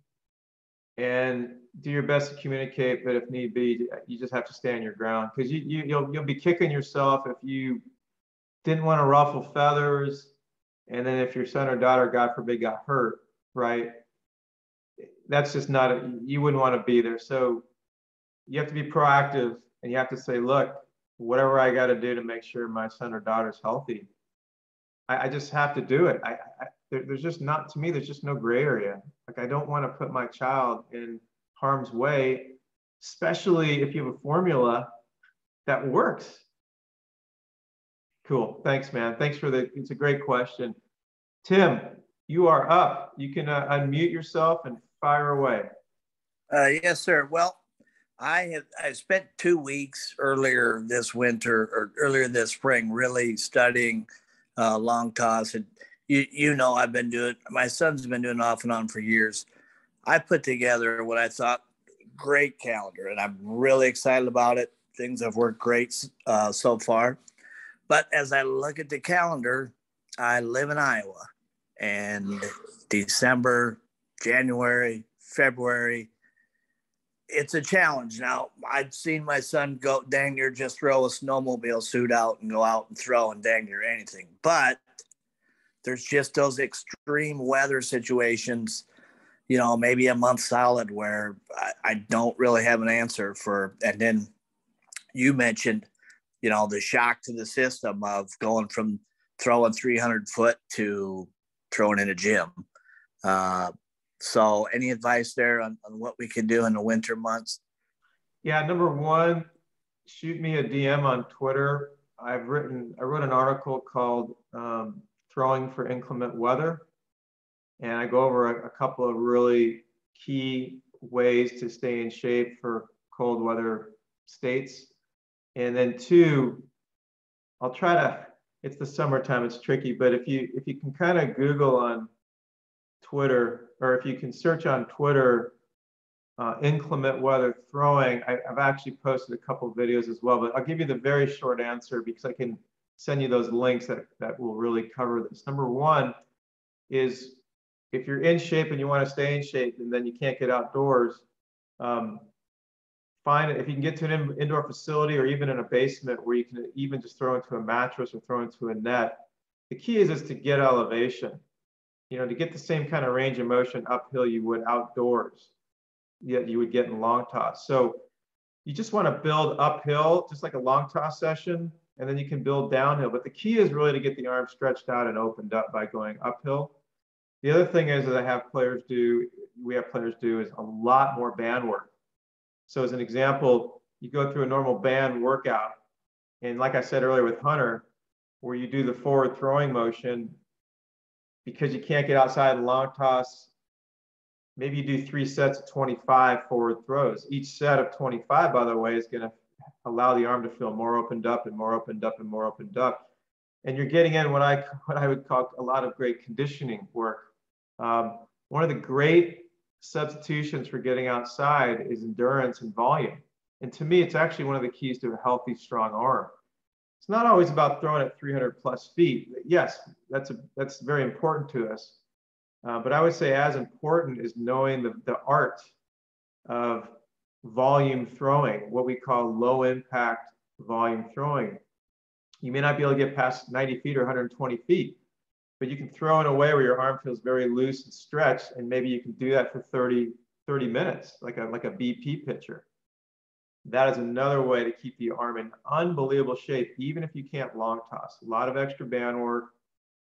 and do your best to communicate, but if need be, you just have to stand your ground because you, you you'll you'll be kicking yourself if you didn't want to ruffle feathers, and then if your son or daughter, God forbid, got hurt, right? That's just not a, you wouldn't want to be there. So you have to be proactive and you have to say, look, whatever I got to do to make sure my son or daughter's healthy, I, I just have to do it. I, I there, there's just not to me. There's just no gray area. Like I don't want to put my child in harm's way, especially if you have a formula that works. Cool. Thanks, man. Thanks for the. It's a great question. Tim, you are up. You can uh, unmute yourself and fire away. Uh, yes, sir. Well, I have I spent two weeks earlier this winter or earlier this spring really studying uh, long toss. And you, you know, I've been doing, my son's been doing off and on for years. I put together what I thought great calendar and I'm really excited about it. Things have worked great uh, so far. But as I look at the calendar, I live in Iowa and December, January, February, it's a challenge. Now, I've seen my son go dang near just throw a snowmobile suit out and go out and throw and dang near anything. But there's just those extreme weather situations, you know, maybe a month solid where I, I don't really have an answer for. And then you mentioned, you know, the shock to the system of going from throwing 300 foot to throwing in a gym. Uh, so, any advice there on, on what we can do in the winter months? Yeah, number one, shoot me a DM on Twitter. I've written, I wrote an article called um, Throwing for Inclement Weather. And I go over a, a couple of really key ways to stay in shape for cold weather states. And then two, I'll try to, it's the summertime, it's tricky, but if you if you can kind of Google on Twitter, or if you can search on Twitter, uh, inclement weather throwing, I, have actually posted a couple videos as well, but I'll give you the very short answer because I can send you those links that, that will really cover this. Number one is if you're in shape and you want to stay in shape and then you can't get outdoors, um, find if you can get to an in, indoor facility or even in a basement where you can even just throw into a mattress or throw into a net. The key is is to get elevation you know, to get the same kind of range of motion uphill you would outdoors, yet you would get in long toss. So you just want to build uphill, just like a long toss session, and then you can build downhill. But the key is really to get the arm stretched out and opened up by going uphill. The other thing is that I have players do, we have players do is a lot more band work. So as an example, you go through a normal band workout, and like I said earlier with Hunter, where you do the forward throwing motion because you can't get outside the long toss, maybe you do three sets of 25 forward throws. Each set of 25, by the way, is going to allow the arm to feel more opened up and more opened up and more opened up. and you're getting in what I what I would call a lot of great conditioning work. Um, one of the great substitutions for getting outside is endurance and volume. And to me, it's actually one of the keys to a healthy, strong arm. It's not always about throwing at 300 plus feet. Yes, that's a, that's very important to us. Uh, but I would say as important is knowing the, the art of volume throwing, what we call low impact volume throwing. You may not be able to get past 90 feet or 120 feet, but you can throw in a way where your arm feels very loose and stretched, and maybe you can do that for 30, 30 minutes, like a, like a BP pitcher. That is another way to keep the arm in unbelievable shape, even if you can't long toss. A lot of extra band work,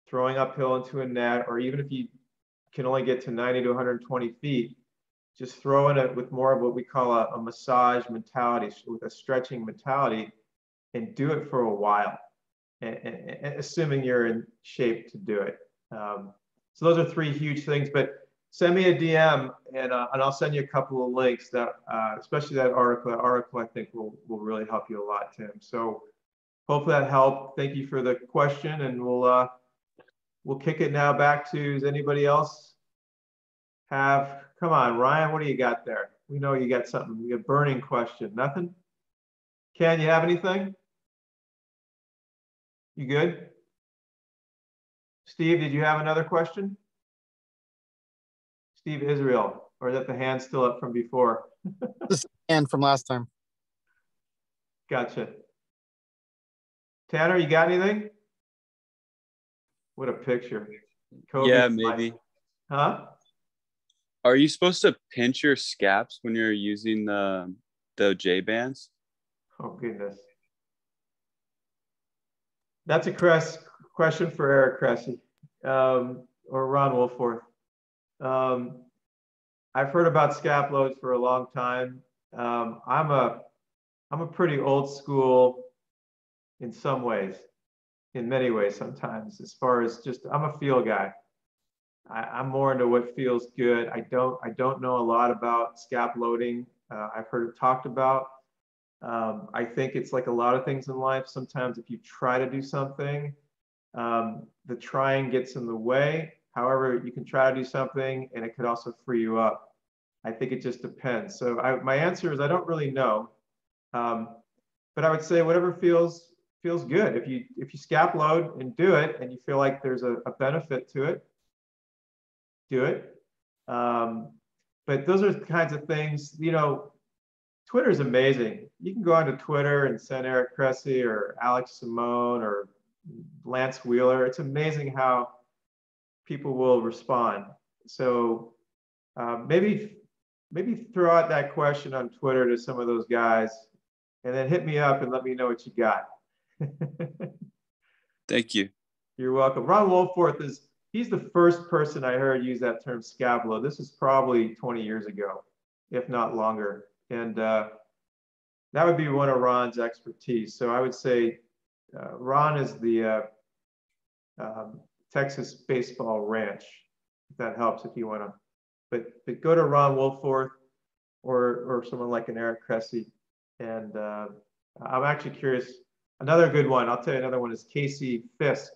throwing uphill into a net, or even if you can only get to 90 to 120 feet, just throwing it with more of what we call a, a massage mentality, with a stretching mentality, and do it for a while, and, and, and assuming you're in shape to do it. Um, so those are three huge things, but send me a DM and, uh, and I'll send you a couple of links that, uh, especially that article, that article I think will, will really help you a lot, Tim. So hopefully that helped. Thank you for the question and we'll, uh, we'll kick it now back to, does anybody else have, come on, Ryan, what do you got there? We know you got something, you got burning question, nothing? Ken, you have anything? You good? Steve, did you have another question? Steve Israel, or is that the hand still up from before? this hand from last time. Gotcha. Tanner, you got anything? What a picture. Kobe yeah, maybe. Huh? Are you supposed to pinch your scaps when you're using the the J bands? Oh goodness. That's a Cress, question for Eric Cressey um, or Ron Wolforth. Um, I've heard about scap loads for a long time. Um, I'm a I'm a pretty old school in some ways, in many ways sometimes, as far as just I'm a feel guy. I, am more into what feels good. I don't I don't know a lot about scap loading. Uh, I've heard it talked about. Um, I think it's like a lot of things in life. Sometimes if you try to do something, um, the trying gets in the way. However, you can try to do something and it could also free you up. I think it just depends. So I, my answer is I don't really know. Um, but I would say whatever feels feels good. If you if you scap load and do it and you feel like there's a, a benefit to it, do it. Um, but those are the kinds of things, you know, Twitter is amazing. You can go onto Twitter and send Eric Cressey or Alex Simone or Lance Wheeler. It's amazing how people will respond. So uh, maybe maybe throw out that question on Twitter to some of those guys, and then hit me up and let me know what you got. Thank you. You're welcome. Ron Wolforth is he's the first person I heard use that term scapula. This is probably 20 years ago, if not longer. And uh, that would be one of Ron's expertise. So I would say uh, Ron is the uh, um, Texas Baseball Ranch, if that helps if you want to. But, but go to Ron Wolforth or, or someone like an Eric Cressey. And uh, I'm actually curious. Another good one, I'll tell you another one is Casey Fisk.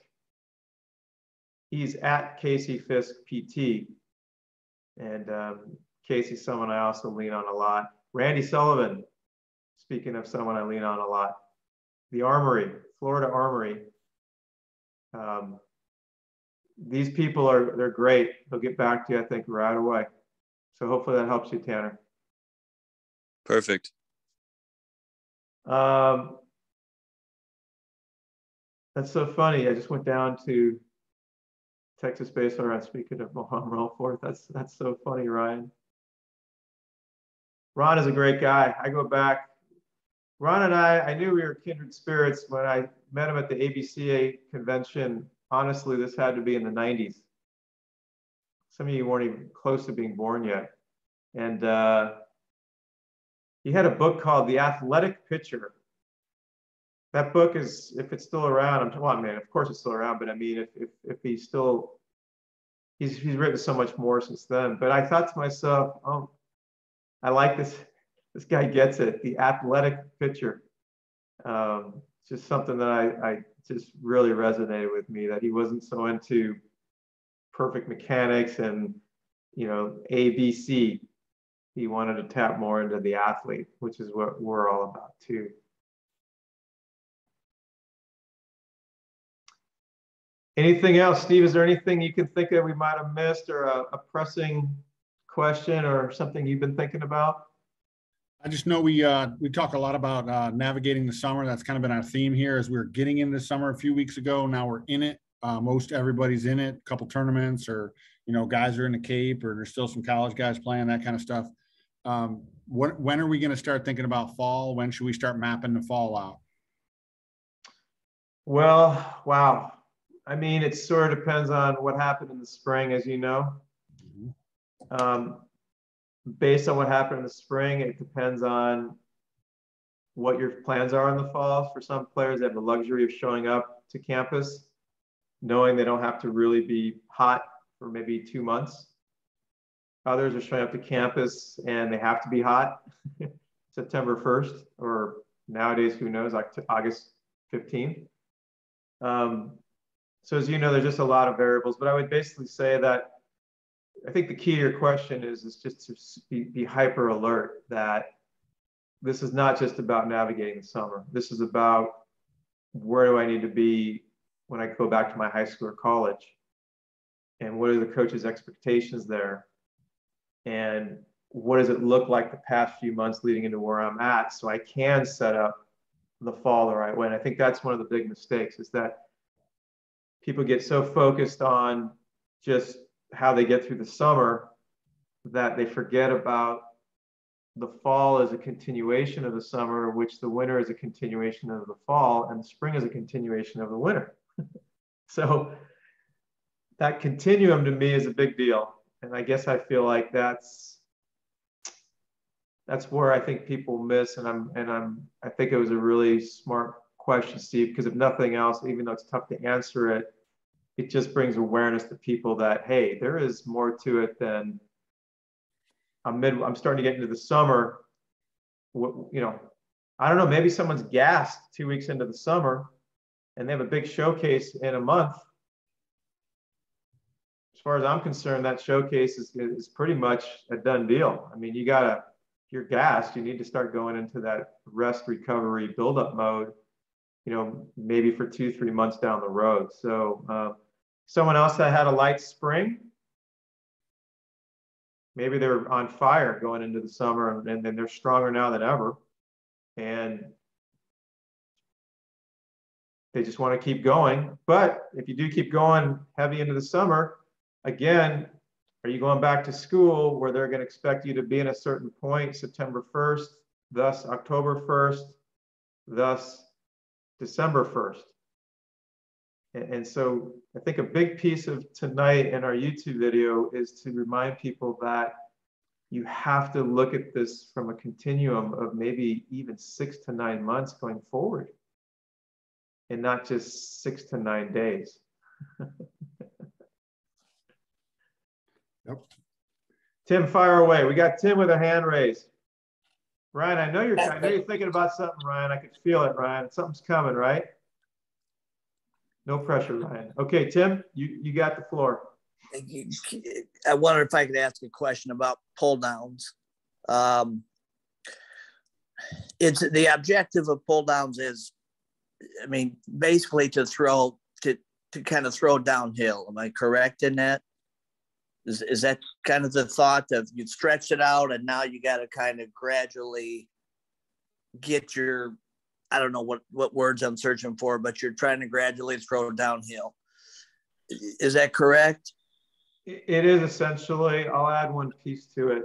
He's at Casey Fisk PT. And um, Casey's someone I also lean on a lot. Randy Sullivan, speaking of someone I lean on a lot. The Armory, Florida Armory. Um, these people are, they're great. They'll get back to you, I think, right away. So hopefully that helps you, Tanner. Perfect. Um, that's so funny. I just went down to Texas Baseball Ranch. Speaking of Mohamed Wolforth, that's that's so funny, Ryan. Ron is a great guy. I go back. Ron and I, I knew we were kindred spirits when I met him at the ABCA convention. Honestly, this had to be in the 90s. Some of you weren't even close to being born yet. And uh, he had a book called The Athletic Pitcher. That book is, if it's still around, I'm well, I mean, of course it's still around, but I mean, if, if, if he's still, he's, he's written so much more since then. But I thought to myself, oh, I like this. This guy gets it. The athletic pitcher. Um, it's just something that I, I just really resonated with me that he wasn't so into perfect mechanics and you know ABC. He wanted to tap more into the athlete, which is what we're all about too. Anything else, Steve? Is there anything you can think that we might have missed or a, a pressing question or something you've been thinking about? I just know we uh, we talk a lot about uh, navigating the summer. That's kind of been our theme here as we are getting into summer a few weeks ago. Now we're in it. Uh, most everybody's in it. A couple tournaments, or you know, guys are in the Cape, or there's still some college guys playing that kind of stuff. Um, when when are we going to start thinking about fall? When should we start mapping the fall out? Well, wow. I mean, it sort of depends on what happened in the spring, as you know. Um, based on what happened in the spring, it depends on what your plans are in the fall. For some players, they have the luxury of showing up to campus knowing they don't have to really be hot for maybe two months. Others are showing up to campus and they have to be hot September 1st, or nowadays, who knows, August 15th. Um, so as you know, there's just a lot of variables, but I would basically say that I think the key to your question is, is just to be, be hyper alert that this is not just about navigating the summer. This is about where do I need to be when I go back to my high school or college? And what are the coach's expectations there? And what does it look like the past few months leading into where I'm at so I can set up the fall the right way? And I think that's one of the big mistakes is that people get so focused on just how they get through the summer that they forget about the fall as a continuation of the summer, which the winter is a continuation of the fall, and the spring is a continuation of the winter. so that continuum to me is a big deal. And I guess I feel like that's that's where I think people miss. And I'm and I'm I think it was a really smart question, Steve, because if nothing else, even though it's tough to answer it, it just brings awareness to people that hey, there is more to it than I'm mid. I'm starting to get into the summer. You know, I don't know. Maybe someone's gassed two weeks into the summer, and they have a big showcase in a month. As far as I'm concerned, that showcase is, is pretty much a done deal. I mean, you gotta, you're gassed, you need to start going into that rest, recovery, build up mode. You know, maybe for two, three months down the road. So. Uh, Someone else that had a light spring, maybe they're on fire going into the summer and, then they're stronger now than ever. And they just want to keep going. But if you do keep going heavy into the summer, again, are you going back to school where they're going to expect you to be in a certain point September 1st, thus October 1st, thus December 1st? And, and so I think a big piece of tonight in our YouTube video is to remind people that you have to look at this from a continuum of maybe even six to nine months going forward and not just six to nine days. yep. Tim, fire away. We got Tim with a hand raised. Ryan, I know you're I know you're thinking about something, Ryan. I could feel it, Ryan. Something's coming, right? No pressure, Ryan. Okay, Tim, you, you got the floor. I wonder if I could ask a question about pull downs. Um, it's the objective of pull downs is, I mean, basically to throw to to kind of throw downhill. Am I correct in that? Is is that kind of the thought of you stretch it out and now you got to kind of gradually get your I don't know what what words I'm searching for, but you're trying to gradually throw downhill. Is that correct? It is essentially. I'll add one piece to it.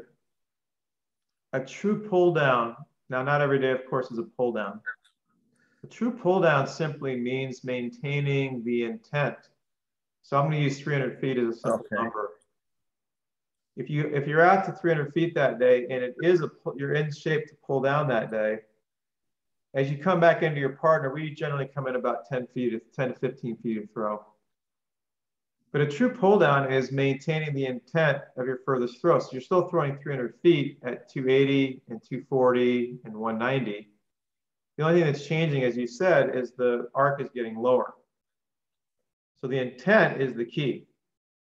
A true pull down. Now, not every day, of course, is a pull down. A true pull down simply means maintaining the intent. So I'm going to use 300 feet as a simple okay. number. If you if you're out to 300 feet that day and it is a you're in shape to pull down that day, as you come back into your partner, we generally come in about 10 feet, 10 to 15 feet of throw. But a true pull down is maintaining the intent of your furthest throw. So you're still throwing 300 feet at 280 and 240 and 190. The only thing that's changing, as you said, is the arc is getting lower. So the intent is the key.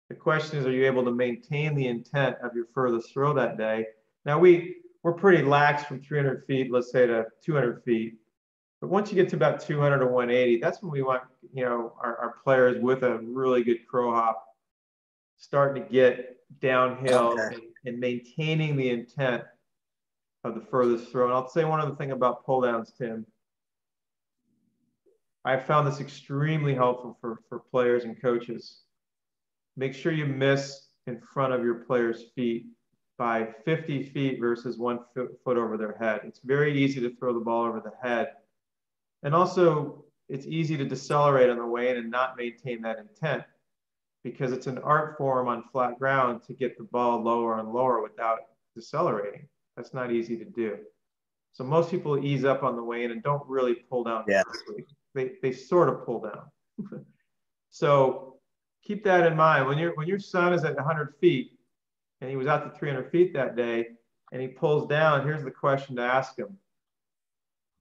The question is, are you able to maintain the intent of your furthest throw that day? Now we, we're pretty lax from 300 feet, let's say to 200 feet. But once you get to about 200 to 180, that's when we want, you know, our, our players with a really good crow hop starting to get downhill okay. and, and, maintaining the intent of the furthest throw. And I'll say one other thing about pull downs, Tim. I found this extremely helpful for, for players and coaches. Make sure you miss in front of your player's feet by 50 feet versus one foot, foot over their head. It's very easy to throw the ball over the head. And also, it's easy to decelerate on the way in and not maintain that intent because it's an art form on flat ground to get the ball lower and lower without decelerating. That's not easy to do. So most people ease up on the way in and don't really pull down. Yeah. They, they sort of pull down. so keep that in mind. When, you when your son is at 100 feet and he was out to 300 feet that day and he pulls down, here's the question to ask him.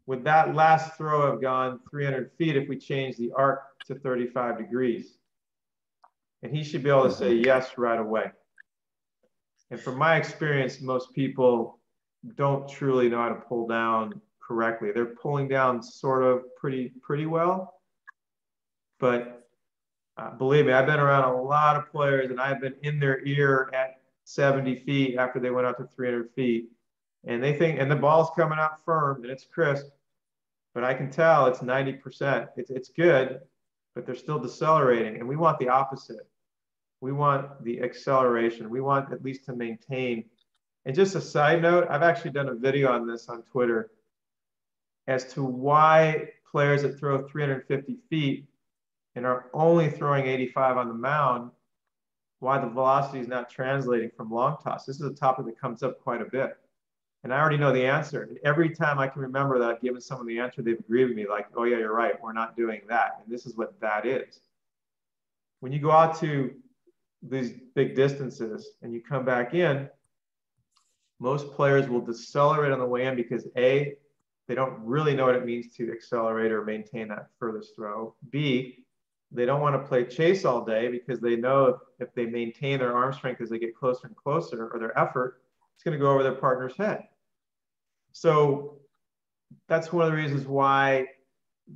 Would that last throw have gone 300 feet if we changed the arc to 35 degrees? And he should be able to say yes right away. And from my experience, most people don't truly know how to pull down correctly. They're pulling down sort of pretty pretty well, but uh, believe me, I've been around a lot of players, and I've been in their ear at 70 feet after they went out to 300 feet, and they think, and the ball's coming out firm and it's crisp, but I can tell it's 90%. It's it's good, but they're still decelerating, and we want the opposite. We want the acceleration. We want at least to maintain. And just a side note, I've actually done a video on this on Twitter as to why players that throw 350 feet and are only throwing 85 on the mound, why the velocity is not translating from long toss. This is a topic that comes up quite a bit. And I already know the answer. And every time I can remember that, I've given someone the answer, they've agreed with me, like, oh, yeah, you're right. We're not doing that. And this is what that is. When you go out to these big distances and you come back in, most players will decelerate on the way in because A, they don't really know what it means to accelerate or maintain that furthest throw. B, they don't want to play chase all day because they know if, if they maintain their arm strength as they get closer and closer or their effort, it's going to go over their partner's head. So that's one of the reasons why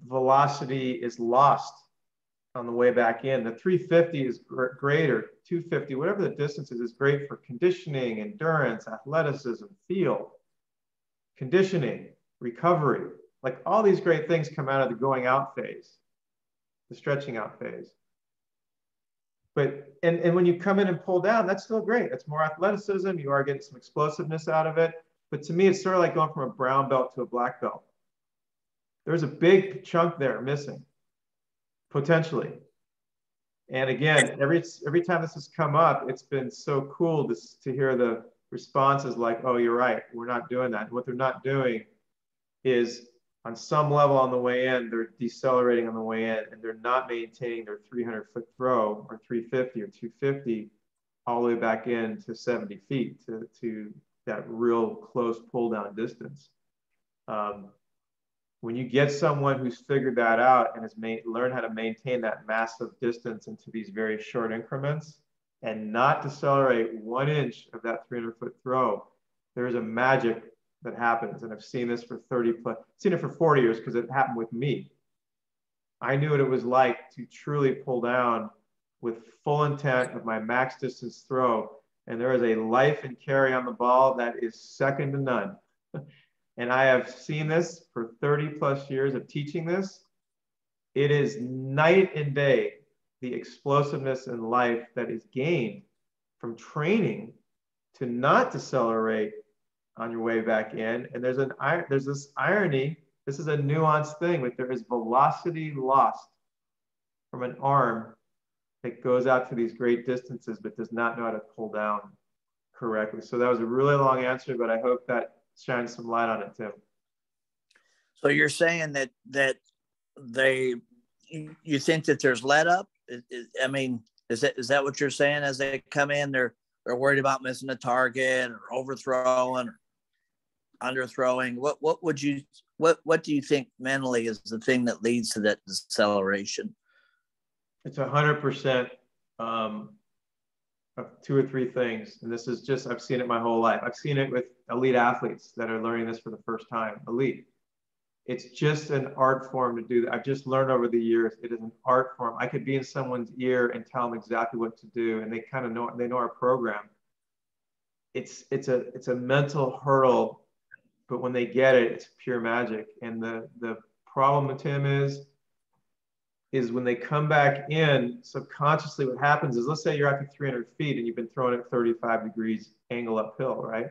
velocity is lost on the way back in. The 350 is great, or 250, whatever the distance is, is great for conditioning, endurance, athleticism, feel, conditioning, recovery. Like all these great things come out of the going out phase, the stretching out phase. But and, and when you come in and pull down, that's still great. That's more athleticism. You are getting some explosiveness out of it. But to me, it's sort of like going from a brown belt to a black belt. There's a big chunk there missing potentially. And again, every every time this has come up, it's been so cool to, to hear the responses like, oh, you're right, we're not doing that. What they're not doing is on some level on the way in, they're decelerating on the way in and they're not maintaining their 300 foot throw or 350 or 250 all the way back in to 70 feet to, to that real close pull down distance. Um, when you get someone who's figured that out and has made, learned how to maintain that massive distance into these very short increments and not decelerate one inch of that 300 foot throw, there's a magic that happens. And I've seen this for 30 plus, seen it for 40 years because it happened with me. I knew what it was like to truly pull down with full intent of my max distance throw. And there is a life and carry on the ball that is second to none. and I have seen this for 30 plus years of teaching this. It is night and day the explosiveness and life that is gained from training to not decelerate on your way back in. And there's an there's this irony. This is a nuanced thing, but there is velocity lost from an arm that goes out to these great distances, but does not know how to pull down correctly. So that was a really long answer, but I hope that shines some light on it too. So you're saying that that they you think that there's let up? I mean, is that is that what you're saying? As they come in, they're they're worried about missing a target or overthrowing or underthrowing. What what would you what what do you think mentally is the thing that leads to that deceleration? It's a hundred percent um, of two or three things, and this is just I've seen it my whole life. I've seen it with elite athletes that are learning this for the first time. Elite. It's just an art form to do that. I've just learned over the years it is an art form. I could be in someone's ear and tell them exactly what to do, and they kind of know they know our program. It's it's a it's a mental hurdle, but when they get it, it's pure magic. And the the problem with Tim is is when they come back in subconsciously, what happens is let's say you're at the 300 feet and you've been throwing at 35 degrees angle uphill, right?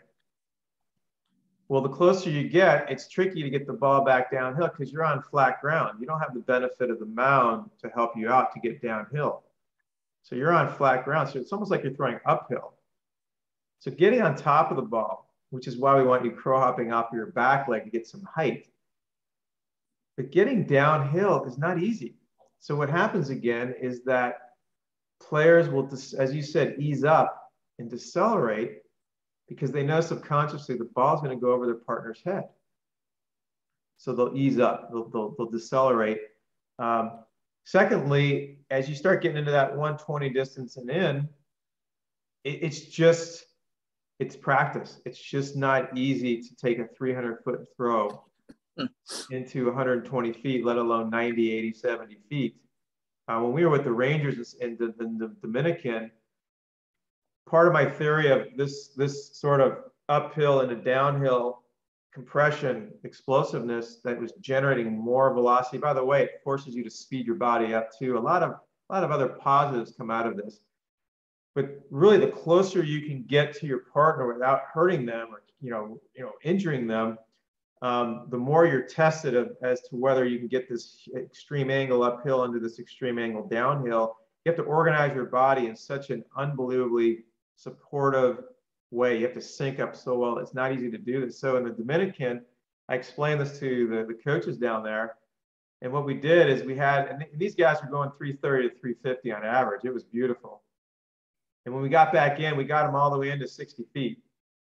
Well, the closer you get, it's tricky to get the ball back downhill because you're on flat ground. You don't have the benefit of the mound to help you out to get downhill. So you're on flat ground. So it's almost like you're throwing uphill. So getting on top of the ball, which is why we want you crow hopping off your back leg to get some height. But getting downhill is not easy. So what happens again is that players will, as you said, ease up and decelerate because they know subconsciously the ball is going to go over their partner's head. So they'll ease up, they'll, they'll, they'll decelerate. Um, secondly, as you start getting into that 120 distance and in, it, it's just, it's practice. It's just not easy to take a 300 foot throw into 120 feet, let alone 90, 80, 70 feet. Uh, when we were with the Rangers in the, the, the, Dominican, part of my theory of this, this sort of uphill and a downhill compression explosiveness that was generating more velocity. By the way, it forces you to speed your body up too. A lot of a lot of other positives come out of this. But really, the closer you can get to your partner without hurting them or you know, you know, injuring them, um, the more you're tested of, as to whether you can get this extreme angle uphill into this extreme angle downhill. You have to organize your body in such an unbelievably supportive way. You have to sync up so well. It's not easy to do this. So in the Dominican, I explained this to the, the coaches down there. And what we did is we had, and these guys were going 330 to 350 on average. It was beautiful. And when we got back in, we got them all the way into 60 feet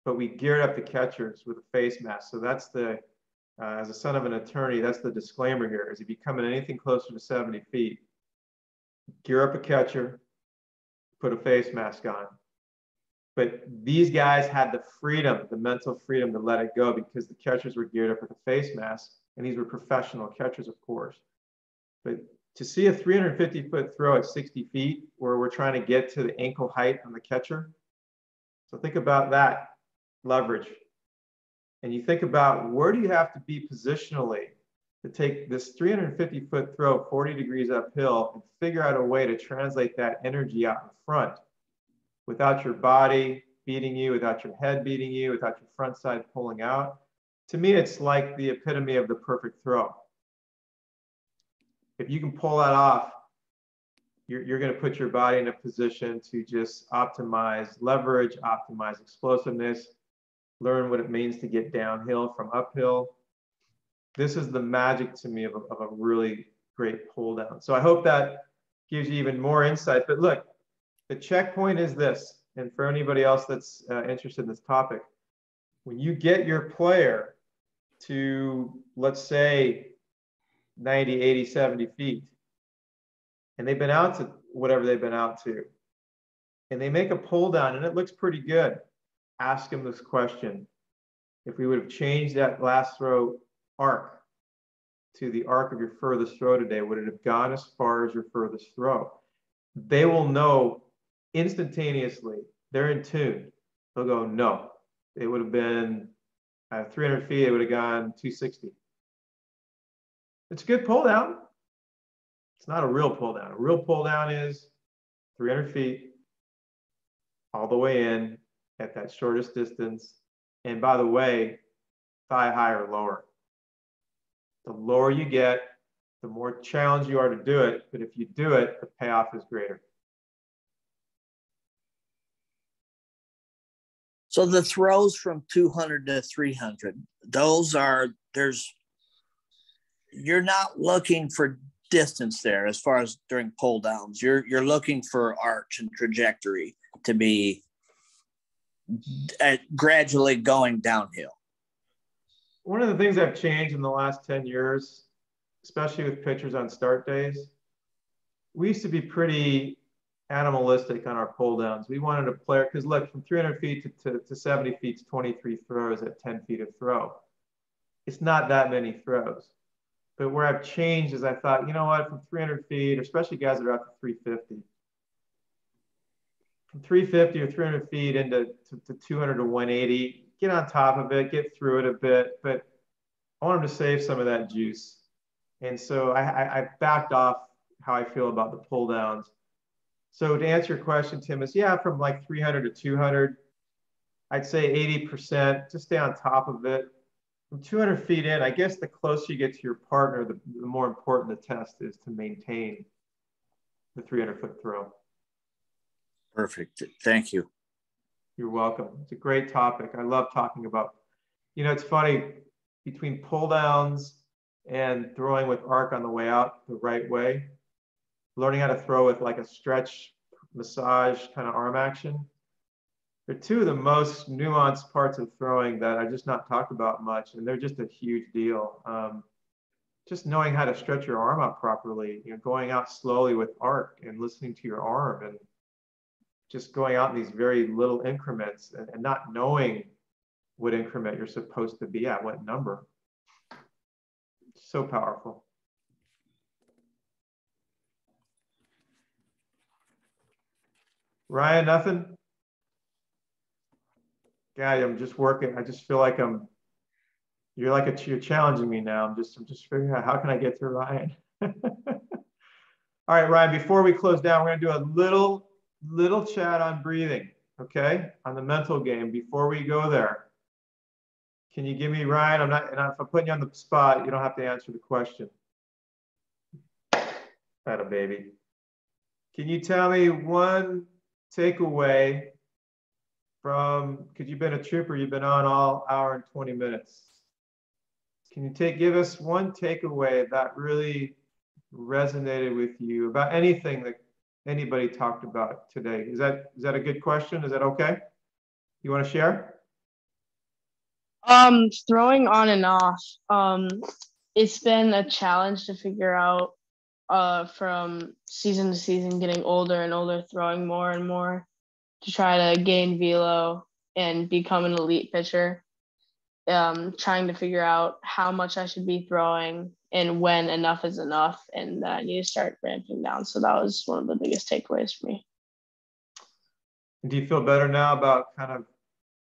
but we geared up the catchers with a face mask. So that's the, uh, as a son of an attorney, that's the disclaimer here is if you come in anything closer to 70 feet, gear up a catcher, put a face mask on. But these guys had the freedom, the mental freedom to let it go because the catchers were geared up with a face mask. And these were professional catchers, of course. But to see a 350 foot throw at 60 feet where we're trying to get to the ankle height on the catcher. So think about that leverage. And you think about where do you have to be positionally to take this 350 foot throw 40 degrees uphill and figure out a way to translate that energy out in front without your body beating you, without your head beating you, without your front side pulling out. To me, it's like the epitome of the perfect throw. If you can pull that off, you're, you're going to put your body in a position to just optimize leverage, optimize explosiveness, learn what it means to get downhill from uphill. This is the magic to me of a, of a really great pull down. So I hope that gives you even more insight. But look, the checkpoint is this, and for anybody else that's uh, interested in this topic, when you get your player to, let's say, 90, 80, 70 feet, and they've been out to whatever they've been out to, and they make a pull down and it looks pretty good ask him this question. If we would have changed that last throw arc to the arc of your furthest throw today, would it have gone as far as your furthest throw? They will know instantaneously. They're in tune. They'll go, no. It would have been uh, 300 feet, it would have gone 260. It's a good pull down. It's not a real pull down. A real pull down is 300 feet all the way in, at that shortest distance. And by the way, thigh high or lower. The lower you get, the more challenged you are to do it. But if you do it, the payoff is greater. So the throws from 200 to 300, those are, there's, you're not looking for distance there as far as during pull downs. You're, you're looking for arch and trajectory to be gradually going downhill. one of the things I've changed in the last 10 years, especially with pitchers on start days, we used to be pretty animalistic on our pull downs. We wanted a player, because look, from 300 feet to, to, to 70 feet to 23 throws at 10 feet of throw. It's not that many throws. But where I've changed is I thought, you know what, from 300 feet, especially guys that are out to 350, from 350 or 300 feet into to, to 200 to 180, get on top of it, get through it a bit. But I want them to save some of that juice. And so I, I, I backed off how I feel about the pull downs. So to answer your question, Tim, is yeah, from like 300 to 200, I'd say 80%, just stay on top of it. From 200 feet in, I guess the closer you get to your partner, the, the more important the test is to maintain the 300 foot throw. Perfect. Thank you. You're welcome. It's a great topic. I love talking about, you know, it's funny between pull downs and throwing with arc on the way out the right way, learning how to throw with like a stretch massage kind of arm action. They're two of the most nuanced parts of throwing that I just not talked about much, and they're just a huge deal. Um, just knowing how to stretch your arm out properly, you know, going out slowly with arc and listening to your arm and just going out in these very little increments and, and not knowing what increment you're supposed to be at, what number. So powerful. Ryan, nothing? God, I'm just working. I just feel like I'm, you're like a, you're challenging me now. I'm just, I'm just figuring out how can I get through Ryan? All right, Ryan, before we close down, we're gonna do a little little chat on breathing, okay? On the mental game before we go there. Can you give me, Ryan? I'm not, and if I'm putting you on the spot, you don't have to answer the question. Had a baby. Can you tell me one takeaway from, because you've been a trooper, you've been on all hour and 20 minutes. Can you take, give us one takeaway that really resonated with you about anything that anybody talked about today? Is that is that a good question? Is that okay? You want to share? Um, throwing on and off. Um, it's been a challenge to figure out uh, from season to season, getting older and older, throwing more and more to try to gain velo and become an elite pitcher. Um, trying to figure out how much I should be throwing and when enough is enough and that I need to start ramping down. So that was one of the biggest takeaways for me. Do you feel better now about kind of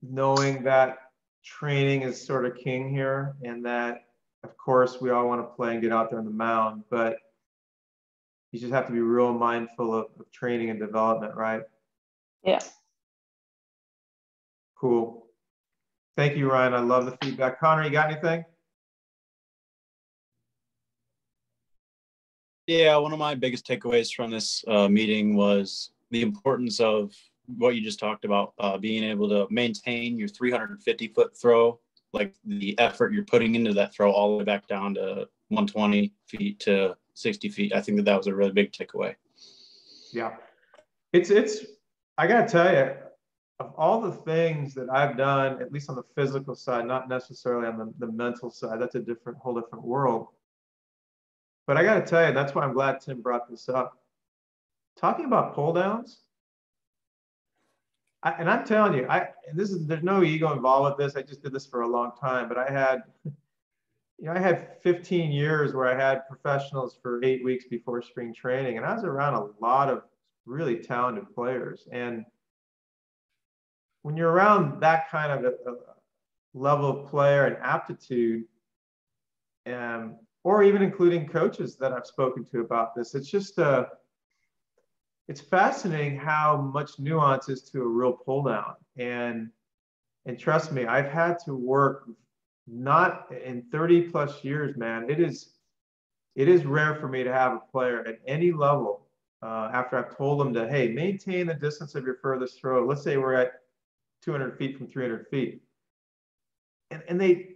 knowing that training is sort of king here and that of course we all want to play and get out there on the mound, but you just have to be real mindful of, of training and development, right? Yeah. Cool. Thank you, Ryan. I love the feedback. Connor, you got anything? Yeah, one of my biggest takeaways from this uh, meeting was the importance of what you just talked about, uh, being able to maintain your 350 foot throw, like the effort you're putting into that throw all the way back down to 120 feet to 60 feet. I think that that was a really big takeaway. Yeah, it's it's. I gotta tell you, of all the things that I've done, at least on the physical side, not necessarily on the, the mental side, that's a different whole different world but I got to tell you, that's why I'm glad Tim brought this up. Talking about pull downs, I, and I'm telling you, I this is there's no ego involved with this. I just did this for a long time, but I had, you know, I had 15 years where I had professionals for eight weeks before spring training, and I was around a lot of really talented players. And when you're around that kind of a, a level of player and aptitude, um, or even including coaches that I've spoken to about this. It's just uh, it's fascinating how much nuance is to a real pull down. And and trust me, I've had to work not in 30 plus years, man. It is it is rare for me to have a player at any level uh, after I've told them to, hey, maintain the distance of your furthest throw. Let's say we're at 200 feet from 300 feet. And, and they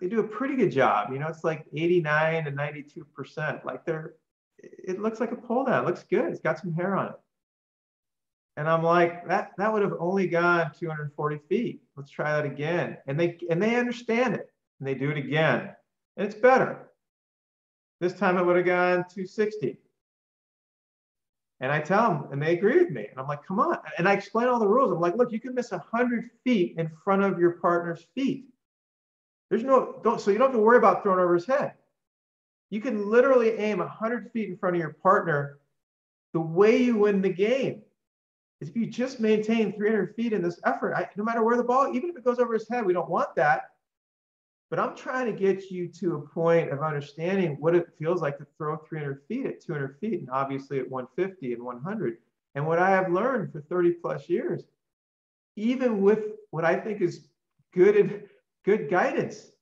they do a pretty good job. You know, it's like 89 and 92 percent. Like they're, it looks like a pull down. It looks good. It's got some hair on it. And I'm like, that that would have only gone 240 feet. Let's try that again. And they and they understand it. And they do it again, and it's better. This time it would have gone 260. And I tell them, and they agree with me. And I'm like, come on. And I explain all the rules. I'm like, look, you can miss 100 feet in front of your partner's feet. There's no, don't, so you don't have to worry about throwing over his head. You can literally aim 100 feet in front of your partner. The way you win the game is if you just maintain 300 feet in this effort, I, no matter where the ball, even if it goes over his head, we don't want that. But I'm trying to get you to a point of understanding what it feels like to throw 300 feet at 200 feet, and obviously at 150 and 100. And what I have learned for 30 plus years, even with what I think is good good guidance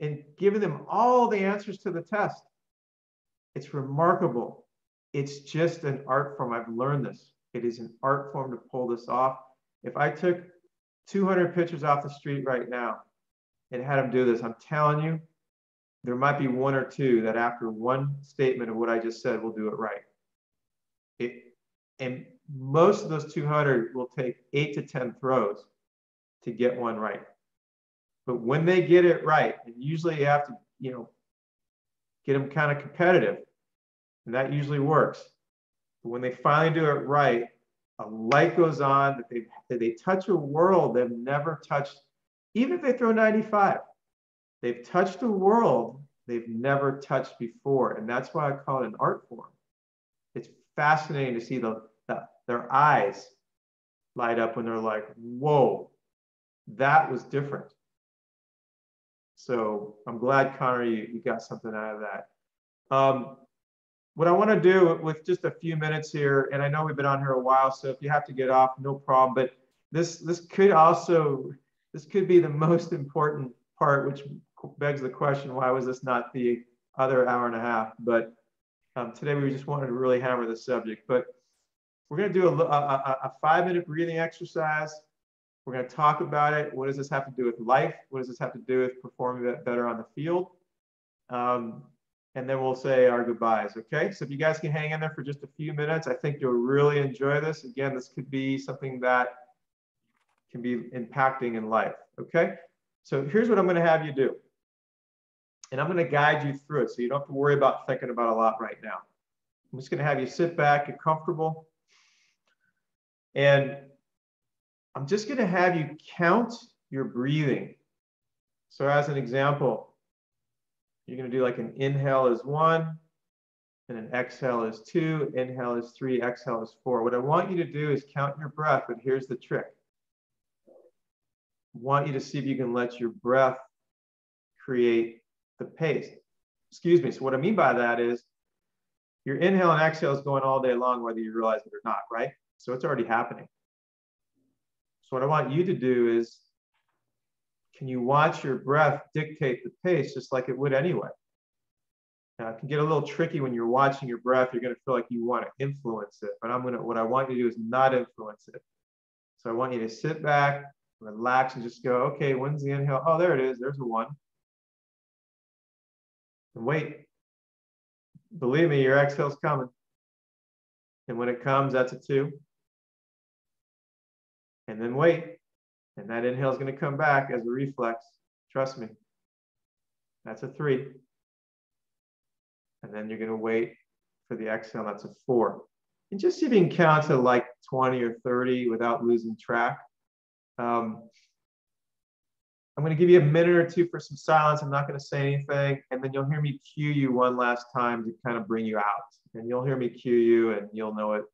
and giving them all the answers to the test, it's remarkable. It's just an art form. I've learned this. It is an art form to pull this off. If I took 200 pitchers off the street right now and had them do this, I'm telling you, there might be one or two that after one statement of what I just said will do it right. It, and most of those 200 will take eight to 10 throws to get one right. But when they get it right, and usually you have to, you know, get them kind of competitive, and that usually works. But when they finally do it right, a light goes on that they that they touch a world they've never touched even if they throw 95, they've touched a world they've never touched before. And that's why I call it an art form. It's fascinating to see the, the their eyes light up when they're like, whoa, that was different. So I'm glad, Connor, you, you got something out of that. Um, what I want to do with just a few minutes here, and I know we've been on here a while, so if you have to get off, no problem. But this this could also this could be the most important part, which begs the question, why was this not the other hour and a half? But um, today we just wanted to really hammer the subject. But we're going to do a, a, a five minute breathing exercise. We're going to talk about it. What does this have to do with life? What does this have to do with performing better on the field? Um, and then we'll say our goodbyes. Okay. So if you guys can hang in there for just a few minutes, I think you'll really enjoy this. Again, this could be something that can be impacting in life. Okay. So here's what I'm going to have you do. And I'm going to guide you through it so you don't have to worry about thinking about a lot right now. I'm just going to have you sit back and comfortable. And I'm just going to have you count your breathing. So as an example, you're going to do like an inhale is one, and an exhale is two, inhale is three, exhale is four. What I want you to do is count your breath, but here's the trick want you to see if you can let your breath create the pace. Excuse me. So what I mean by that is your inhale and exhale is going all day long, whether you realize it or not, right? So it's already happening. So what I want you to do is, can you watch your breath dictate the pace just like it would anyway? Now, it can get a little tricky when you're watching your breath. You're going to feel like you want to influence it, but I'm going to, what I want you to do is not influence it. So I want you to sit back, relax and just go, okay, when's the inhale? Oh, there it is. There's a one. And wait. Believe me, your exhale's coming. And when it comes, that's a two. And then wait. And that inhale is going to come back as a reflex. Trust me. That's a three. And then you're going to wait for the exhale. That's a four. And just see if you can count to like 20 or 30 without losing track. Um, I'm going to give you a minute or two for some silence. I'm not going to say anything. And then you'll hear me cue you one last time to kind of bring you out. And you'll hear me cue you and you'll know it.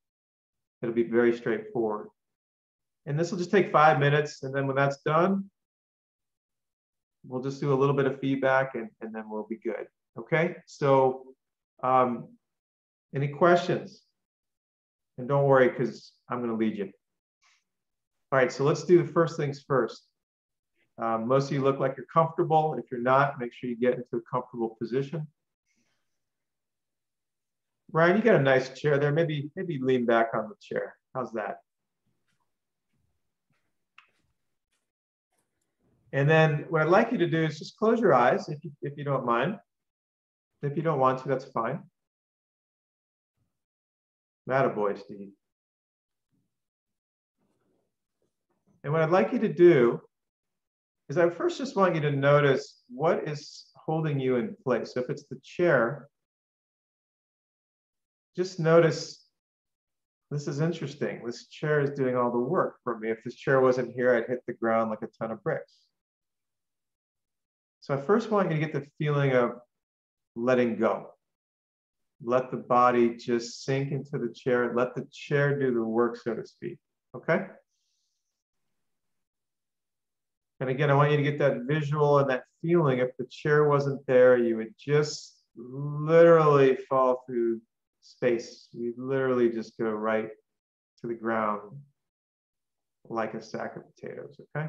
It'll be very straightforward. And this will just take five minutes. And then when that's done, we'll just do a little bit of feedback and, and then we'll be good. Okay. So um, any questions? And don't worry, because I'm going to lead you. All right, so let's do the first things first. Um, most of you look like you're comfortable. If you're not, make sure you get into a comfortable position. Ryan, you got a nice chair there. Maybe, maybe lean back on the chair. How's that? And then what I'd like you to do is just close your eyes if you, if you don't mind. If you don't want to, that's fine. Not boy, Steve. And what I'd like you to do is I first just want you to notice what is holding you in place. So if it's the chair, just notice this is interesting. This chair is doing all the work for me. If this chair wasn't here, I'd hit the ground like a ton of bricks. So I first want you to get the feeling of letting go. Let the body just sink into the chair. Let the chair do the work, so to speak. Okay? And again, I want you to get that visual and that feeling. If the chair wasn't there, you would just literally fall through space. You'd literally just go right to the ground like a sack of potatoes, okay?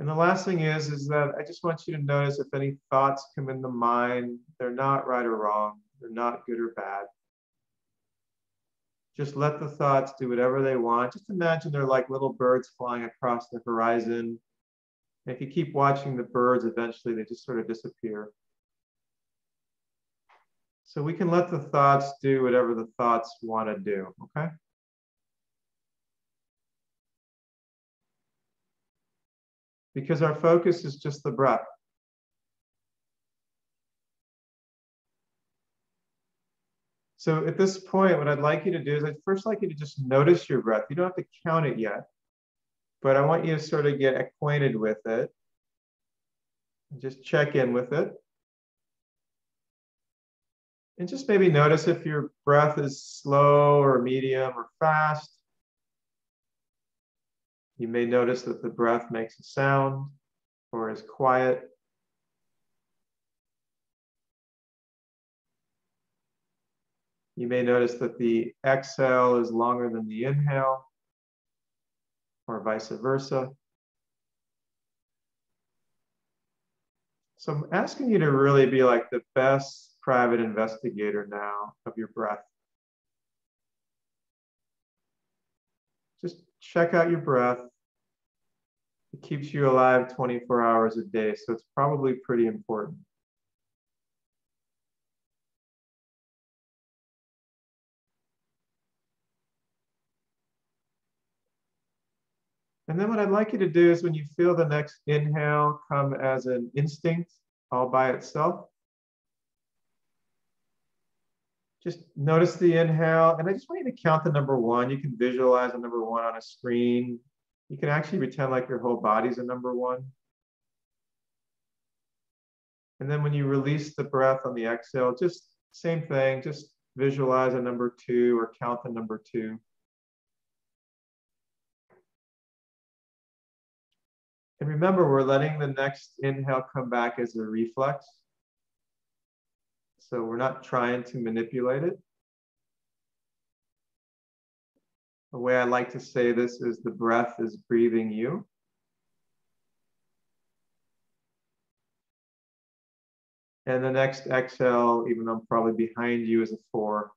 And the last thing is, is that I just want you to notice if any thoughts come in the mind, they're not right or wrong, they're not good or bad. Just let the thoughts do whatever they want. Just imagine they're like little birds flying across the horizon. If you keep watching the birds, eventually they just sort of disappear. So we can let the thoughts do whatever the thoughts want to do, okay? Because our focus is just the breath. So at this point, what I'd like you to do is I'd first like you to just notice your breath. You don't have to count it yet, but I want you to sort of get acquainted with it. Just check in with it. And just maybe notice if your breath is slow or medium or fast. You may notice that the breath makes a sound or is quiet. You may notice that the exhale is longer than the inhale, or vice versa. So I'm asking you to really be like the best private investigator now of your breath. Just check out your breath. It keeps you alive 24 hours a day, so it's probably pretty important. And then what I'd like you to do is when you feel the next inhale come as an instinct all by itself, just notice the inhale. And I just want you to count the number one. You can visualize the number one on a screen. You can actually pretend like your whole body's a number one. And then when you release the breath on the exhale, just same thing, just visualize a number two or count the number two. And remember, we're letting the next inhale come back as a reflex. So we're not trying to manipulate it. The way I like to say this is the breath is breathing you. And the next exhale, even though I'm probably behind you, is a four.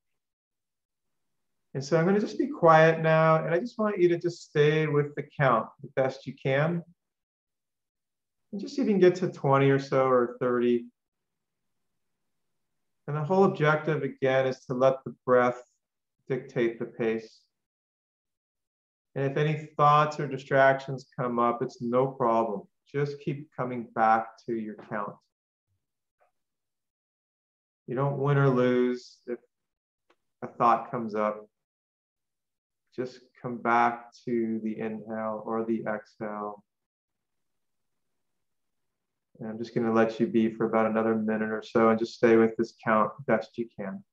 And so I'm going to just be quiet now. And I just want you to just stay with the count the best you can and just even get to 20 or so or 30. And the whole objective again is to let the breath dictate the pace. And if any thoughts or distractions come up, it's no problem. Just keep coming back to your count. You don't win or lose if a thought comes up. Just come back to the inhale or the exhale and I'm just going to let you be for about another minute or so and just stay with this count best you can.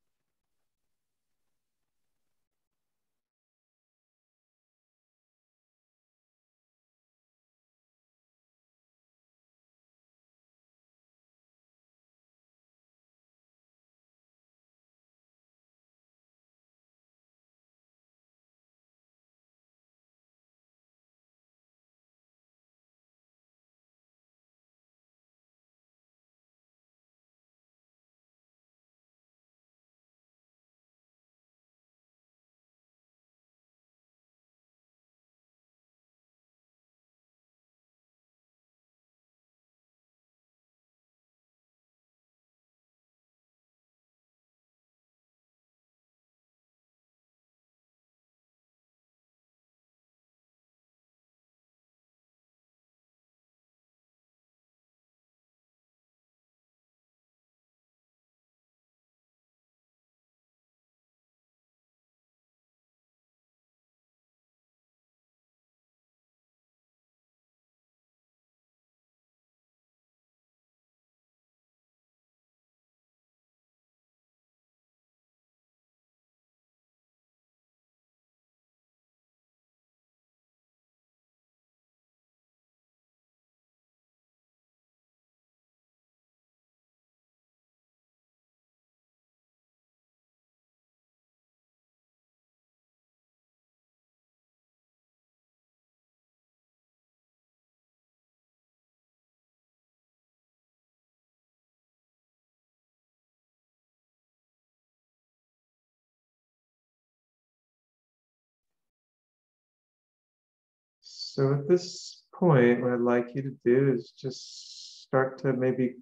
So at this point, what I'd like you to do is just start to maybe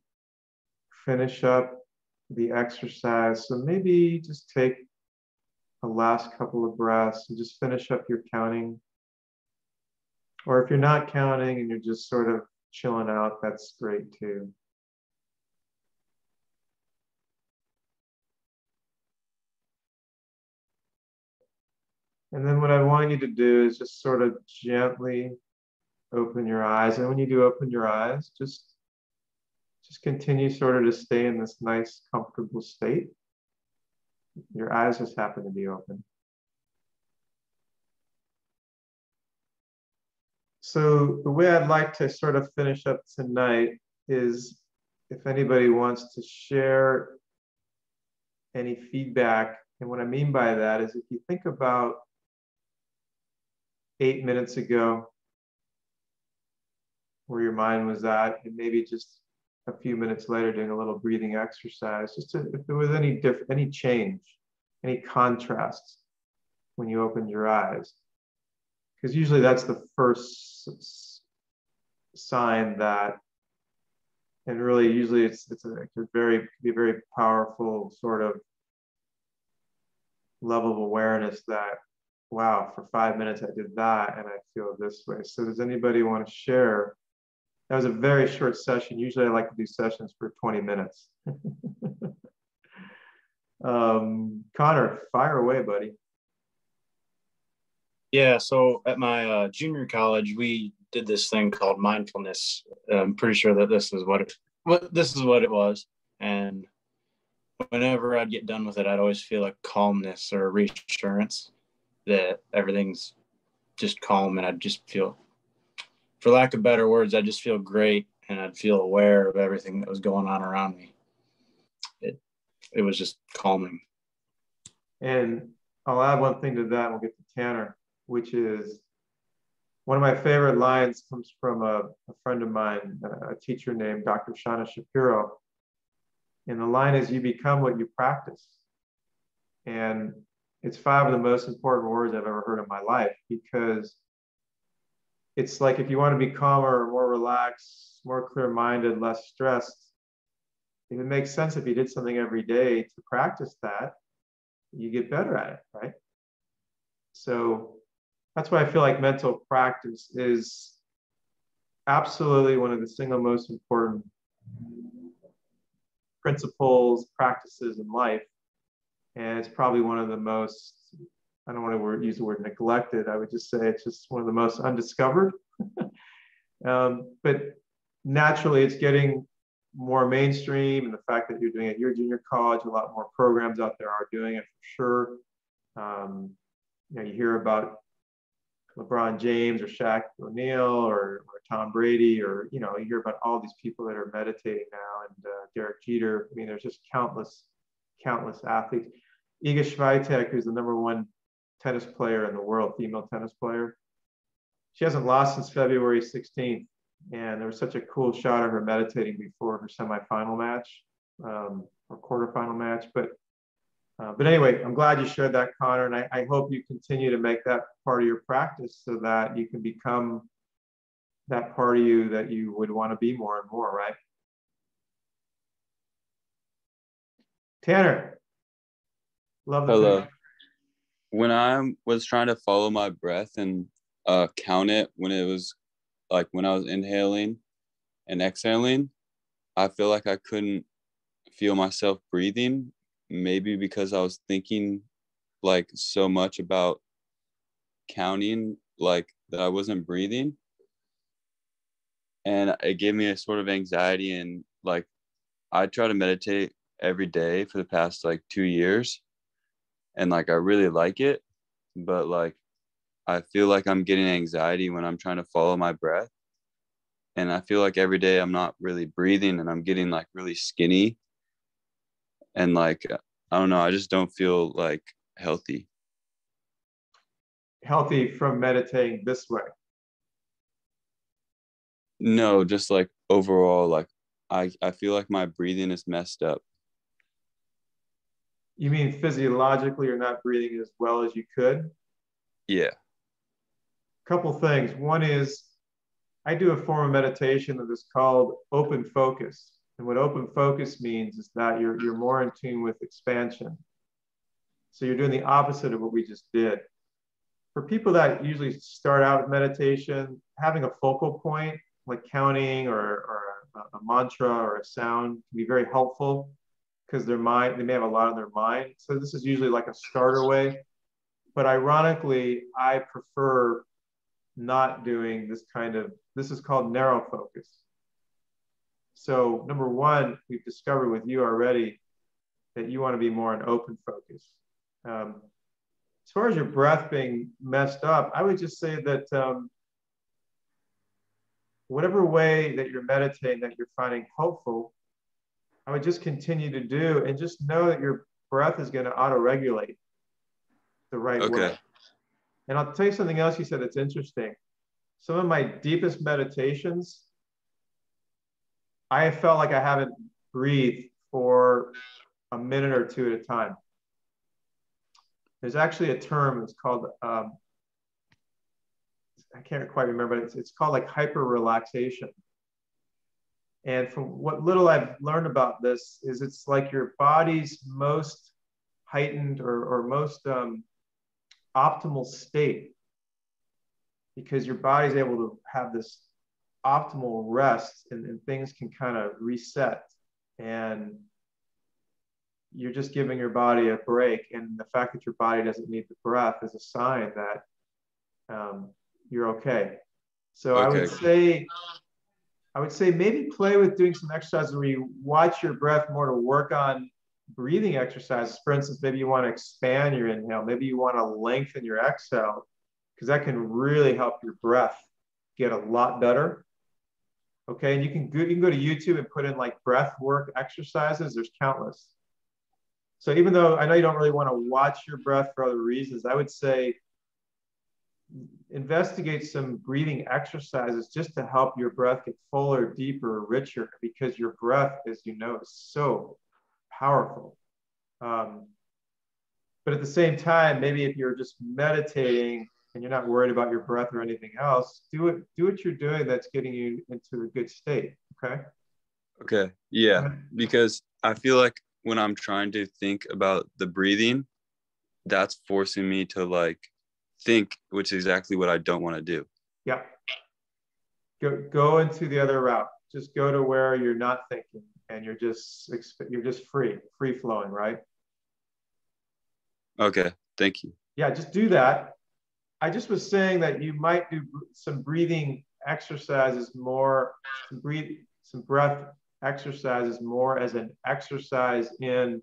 finish up the exercise. So maybe just take a last couple of breaths and just finish up your counting. Or if you're not counting and you're just sort of chilling out, that's great too. And then what I want you to do is just sort of gently open your eyes. And when you do open your eyes, just just continue sort of to stay in this nice, comfortable state. Your eyes just happen to be open. So the way I'd like to sort of finish up tonight is if anybody wants to share any feedback. And what I mean by that is if you think about eight minutes ago, where your mind was at, and maybe just a few minutes later doing a little breathing exercise, just to, if there was any diff, any change, any contrast when you opened your eyes, because usually that's the first sign that, and really usually it's it's a, very be a very powerful sort of level of awareness that wow, for five minutes I did that and I feel this way. So does anybody want to share? That was a very short session. Usually I like to do sessions for 20 minutes. um, Connor, fire away, buddy. Yeah, so at my uh, junior college, we did this thing called mindfulness. I'm pretty sure that this is what it, what this is what it was. And whenever I'd get done with it, I'd always feel a calmness or a reassurance that everything's just calm and I'd just feel, for lack of better words, I just feel great and I'd feel aware of everything that was going on around me. It, it was just calming. And I'll add one thing to that and we'll get to Tanner, which is one of my favorite lines comes from a, a friend of mine, a teacher named Dr. Shauna Shapiro. And the line is, You become what you practice. And it's five of the most important words I've ever heard in my life because it's like if you want to be calmer, more relaxed, more clear minded, less stressed, it makes sense if you did something every day to practice that, you get better at it, right? So that's why I feel like mental practice is absolutely one of the single most important principles, practices in life and it's probably one of the most I don't want to use the word neglected. I would just say it's just one of the most undiscovered. um, but naturally, it's getting more mainstream, and the fact that you're doing it at your junior college, a lot more programs out there are doing it for sure. Um, you know, you hear about LeBron James or Shaq O'Neal or, or, Tom Brady, or you know, you hear about all these people that are meditating now, and uh, Derek Jeter. I mean, there's just countless countless athletes. Iga Swiatek, who's the number one tennis player in the world, female tennis player, she hasn't lost since February 16th. And there was such a cool shot of her meditating before her semifinal match um, or quarterfinal match. But uh, but anyway, I'm glad you shared that, Connor, and I, I hope you continue to make that part of your practice so that you can become that part of you that you would want to be more and more, right? Tanner, love the Hello. When I was trying to follow my breath and uh, count it when it was like when I was inhaling and exhaling, I feel like I couldn't feel myself breathing. Maybe because I was thinking like so much about counting, like that I wasn't breathing. And it gave me a sort of anxiety and like I try to meditate every day for the past like two years and like i really like it but like i feel like i'm getting anxiety when i'm trying to follow my breath and i feel like every day i'm not really breathing and i'm getting like really skinny and like i don't know i just don't feel like healthy. Healthy from meditating this way? No just like overall like i i feel like my breathing is messed up you mean physiologically you're not breathing as well as you could? Yeah. A couple things. One is I do a form of meditation that is called open focus. And what open focus means is that you're, you're more in tune with expansion. So you're doing the opposite of what we just did. For people that usually start out with meditation, having a focal point like counting or, or a, a mantra or a sound can be very helpful because their mind, they may have a lot on their mind. So this is usually like a starter way. But ironically, I prefer not doing this kind of, this is called narrow focus. So number one, we've discovered with you already that you want to be more an open focus. Um, as far as your breath being messed up, I would just say that um, whatever way that you're meditating that you're finding helpful, I would just continue to do and just know that your breath is going to auto regulate the right okay. way. And I'll tell you something else you said that's interesting. Some of my deepest meditations, I felt like I haven't breathed for a minute or two at a time. There's actually a term, it's called, um, I can't quite remember, it's, it's called like hyper relaxation. And from what little I've learned about this is it's like your body's most heightened or, or most um, optimal state because your body's able to have this optimal rest and, and things can kind of reset and you're just giving your body a break and the fact that your body doesn't need the breath is a sign that um, you're okay so okay. i would say i would say maybe play with doing some exercises where you watch your breath more to work on breathing exercises. For instance, maybe you want to expand your inhale, maybe you want to lengthen your exhale, because that can really help your breath get a lot better. Okay, and you can go, you can go to YouTube and put in like breath work exercises. There's countless. So even though I know you don't really want to watch your breath for other reasons, I would say investigate some breathing exercises just to help your breath get fuller, deeper, richer, because your breath, as you know, is so powerful. Um, but at the same time, maybe if you're just meditating and you're not worried about your breath or anything else, do it. Do what you're doing that's getting you into a good state. Okay. Okay. Yeah, because I feel like when I'm trying to think about the breathing, that's forcing me to like think, which is exactly what I don't want to do. Yeah. Go go into the other route. Just go to where you're not thinking and you're just you're just free, free flowing, right? Okay, thank you. Yeah, just do that. I just was saying that you might do some breathing exercises more, some breathe, some breath exercises more as an exercise in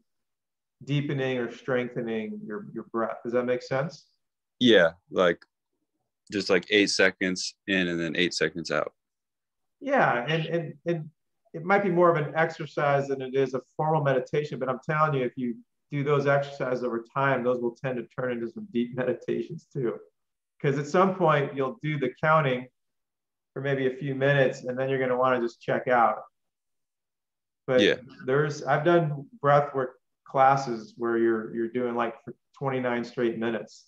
deepening or strengthening your, your breath. Does that make sense? Yeah, like just like eight seconds in and then eight seconds out. Yeah, and and and it might be more of an exercise than it is a formal meditation, but I'm telling you, if you do those exercises over time, those will tend to turn into some deep meditations too. Because at some point, you'll do the counting for maybe a few minutes, and then you're going to want to just check out. But yeah. there's, I've done breath work classes where you're you're doing like for 29 straight minutes,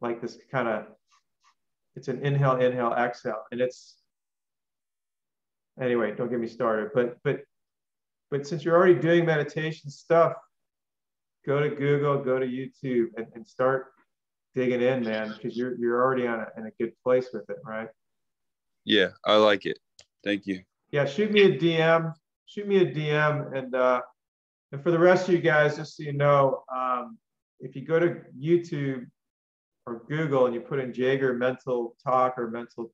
like this kind of, it's an inhale, inhale, exhale, and it's anyway, don't get me started. But but but since you're already doing meditation stuff, go to Google, go to YouTube, and, and start digging in, man, because you're you're already on a, in a good place with it, right? Yeah, I like it. Thank you. Yeah, shoot me a DM. Shoot me a DM, and uh, and for the rest of you guys, just so you know, um, if you go to YouTube or Google and you put in Jaeger mental talk or mental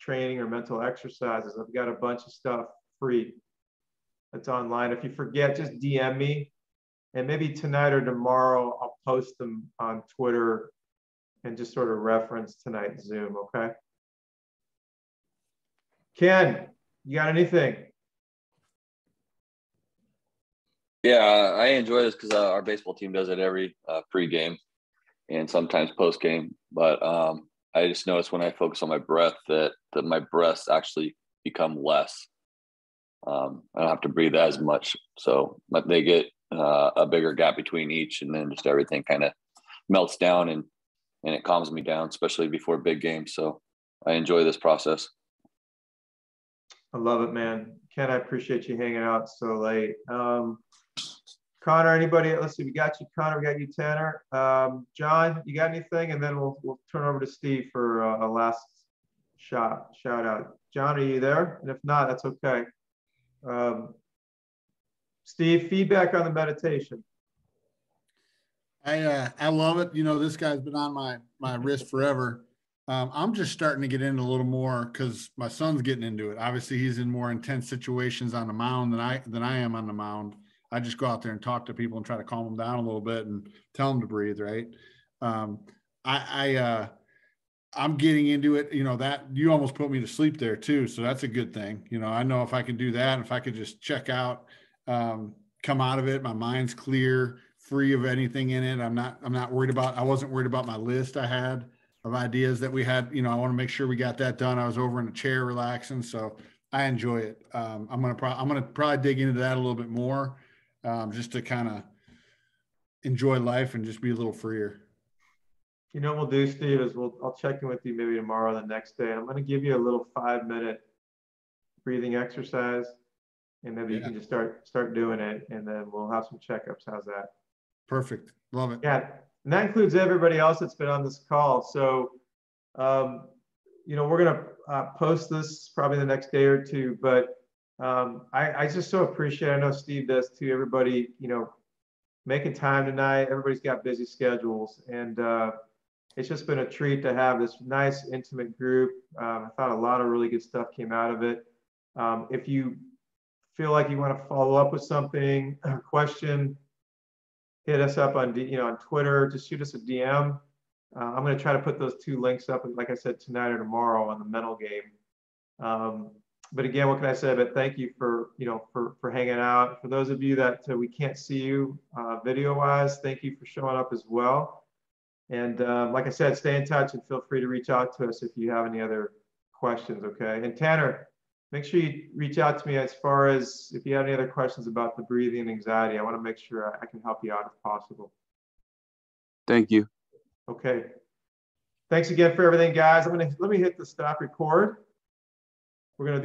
training or mental exercises. I've got a bunch of stuff free that's online. If you forget, just DM me. And maybe tonight or tomorrow, I'll post them on Twitter and just sort of reference tonight's Zoom, okay? Ken, you got anything? Yeah, I enjoy this because uh, our baseball team does it every uh, pre-game and sometimes post-game. But um, I just notice when I focus on my breath that that my breaths actually become less. Um, I don't have to breathe as much, so but they get uh, a bigger gap between each, and then just everything kind of melts down and and it calms me down, especially before big games. So I enjoy this process. I love it, man. Ken, I appreciate you hanging out so late. Um, Connor, anybody? Let's see. We got you, Connor. We got you, Tanner. Um, John, you got anything? And then we'll we'll turn over to Steve for uh, a last shot shout out. John, are you there? And if not, that's okay. Um, Steve, feedback on the meditation. I uh, I love it. You know, this guy's been on my my wrist forever. Um, I'm just starting to get in a little more because my son's getting into it. Obviously, he's in more intense situations on the mound than I than I am on the mound. I just go out there and talk to people and try to calm them down a little bit and tell them to breathe. Right. Um, I, I uh, I'm getting into it. You know that you almost put me to sleep there too, so that's a good thing. You know, I know if I can do that, if I could just check out, um, come out of it, my mind's clear, free of anything in it. I'm not. I'm not worried about. I wasn't worried about my list I had of ideas that we had. You know, I want to make sure we got that done. I was over in a chair relaxing, so I enjoy it. Um, I'm gonna I'm gonna probably dig into that a little bit more, um, just to kind of enjoy life and just be a little freer. You know what we'll do, Steve, is we'll I'll check in with you maybe tomorrow or the next day. I'm going to give you a little five minute breathing exercise, and maybe yeah. you can just start start doing it, and then we'll have some checkups. How's that? Perfect. Love it. Yeah, and that includes everybody else that's been on this call. So, um, you know, we're going to uh, post this probably the next day or two, but um, I, I just so appreciate, I know Steve does too, everybody, you know, making time tonight. Everybody's got busy schedules and uh, it's just been a treat to have this nice intimate group. Um, I thought a lot of really good stuff came out of it. Um, if you feel like you want to follow up with something, a question, hit us up on you know on Twitter. Just shoot us a DM. Uh, I'm going to try to put those two links up, like I said, tonight or tomorrow on the mental game. Um, but again, what can I say? But thank you for you know for for hanging out. For those of you that uh, we can't see you uh, video wise, thank you for showing up as well. And um, like I said, stay in touch and feel free to reach out to us if you have any other questions. Okay. And Tanner, make sure you reach out to me as far as if you have any other questions about the breathing and anxiety. I want to make sure I can help you out if possible. Thank you. Okay. Thanks again for everything, guys. I'm gonna let me hit the stop record. We're gonna do